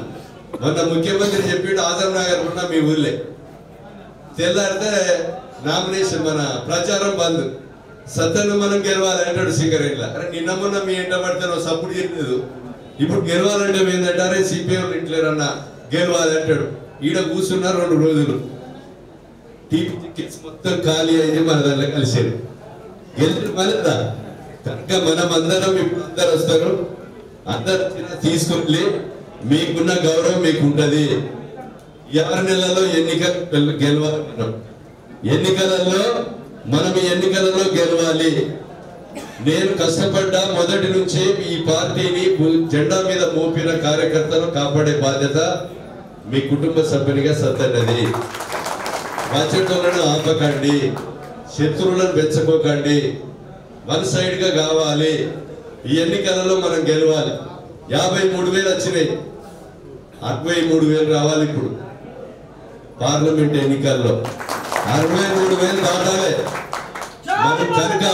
మొన్న ముఖ్యమంత్రి చెప్పిండు ఆదర్ నగర్ ఉన్న మీ ఊర్లే. తెల్లారితే నామినేషన్ మన ప్రచారం బంద్. సత్తను మనం గెలవాలి అంటాడు సింగరేట్ల అరే నిన్న మొన్న మీ ఎంట పడితే నువ్వు సపోర్ట్ చేయలేదు ఇప్పుడు గెలవాలంటే ఏంటంటే అరే సిపిఎం ఇంట్లేరన్న గెలవాలి అంటాడు. ఈడ కూర్చున్న రెండు రోజులు. టీవీ టికెట్స్ మొత్తం ఖాళీ అయింది మన దాంట్లో కలిసేది. గెలిచిన మళ్ళా కనుక మనం అందరం ఇప్పుడు అందరు వస్తారు. అందరు తీసుకుని మీకున్న గౌరవం మీకు ఉంటుంది ఈ ఆరు నెలల్లో ఎన్నికలు గెలవాలి మనం ఎన్నికలలో మనం ఈ ఎన్నికలలో గెలవాలి. నేను కష్టపడ్డా మొదటి నుంచి ఈ పార్టీని జెండా మీద మోపిన కార్యకర్తను కాపాడే బాధ్యత మీ కుటుంబ సభ్యునిగా సత్తన్నది వచ్చేటోళ్ళను ఆపకండి. శత్రువులను పెంచుకోకండి. వన్ సైడ్గా కావాలి. ఈ ఎన్నికలలో మనం గెలవాలి. యాభై మూడు వేలు వచ్చినాయి. అరవై మూడు వేలు రావాలి ఇప్పుడు. పార్లమెంట్ ఎన్నికల్లో. అరవై మూడు వేలు దాటాలే. మనం కనుక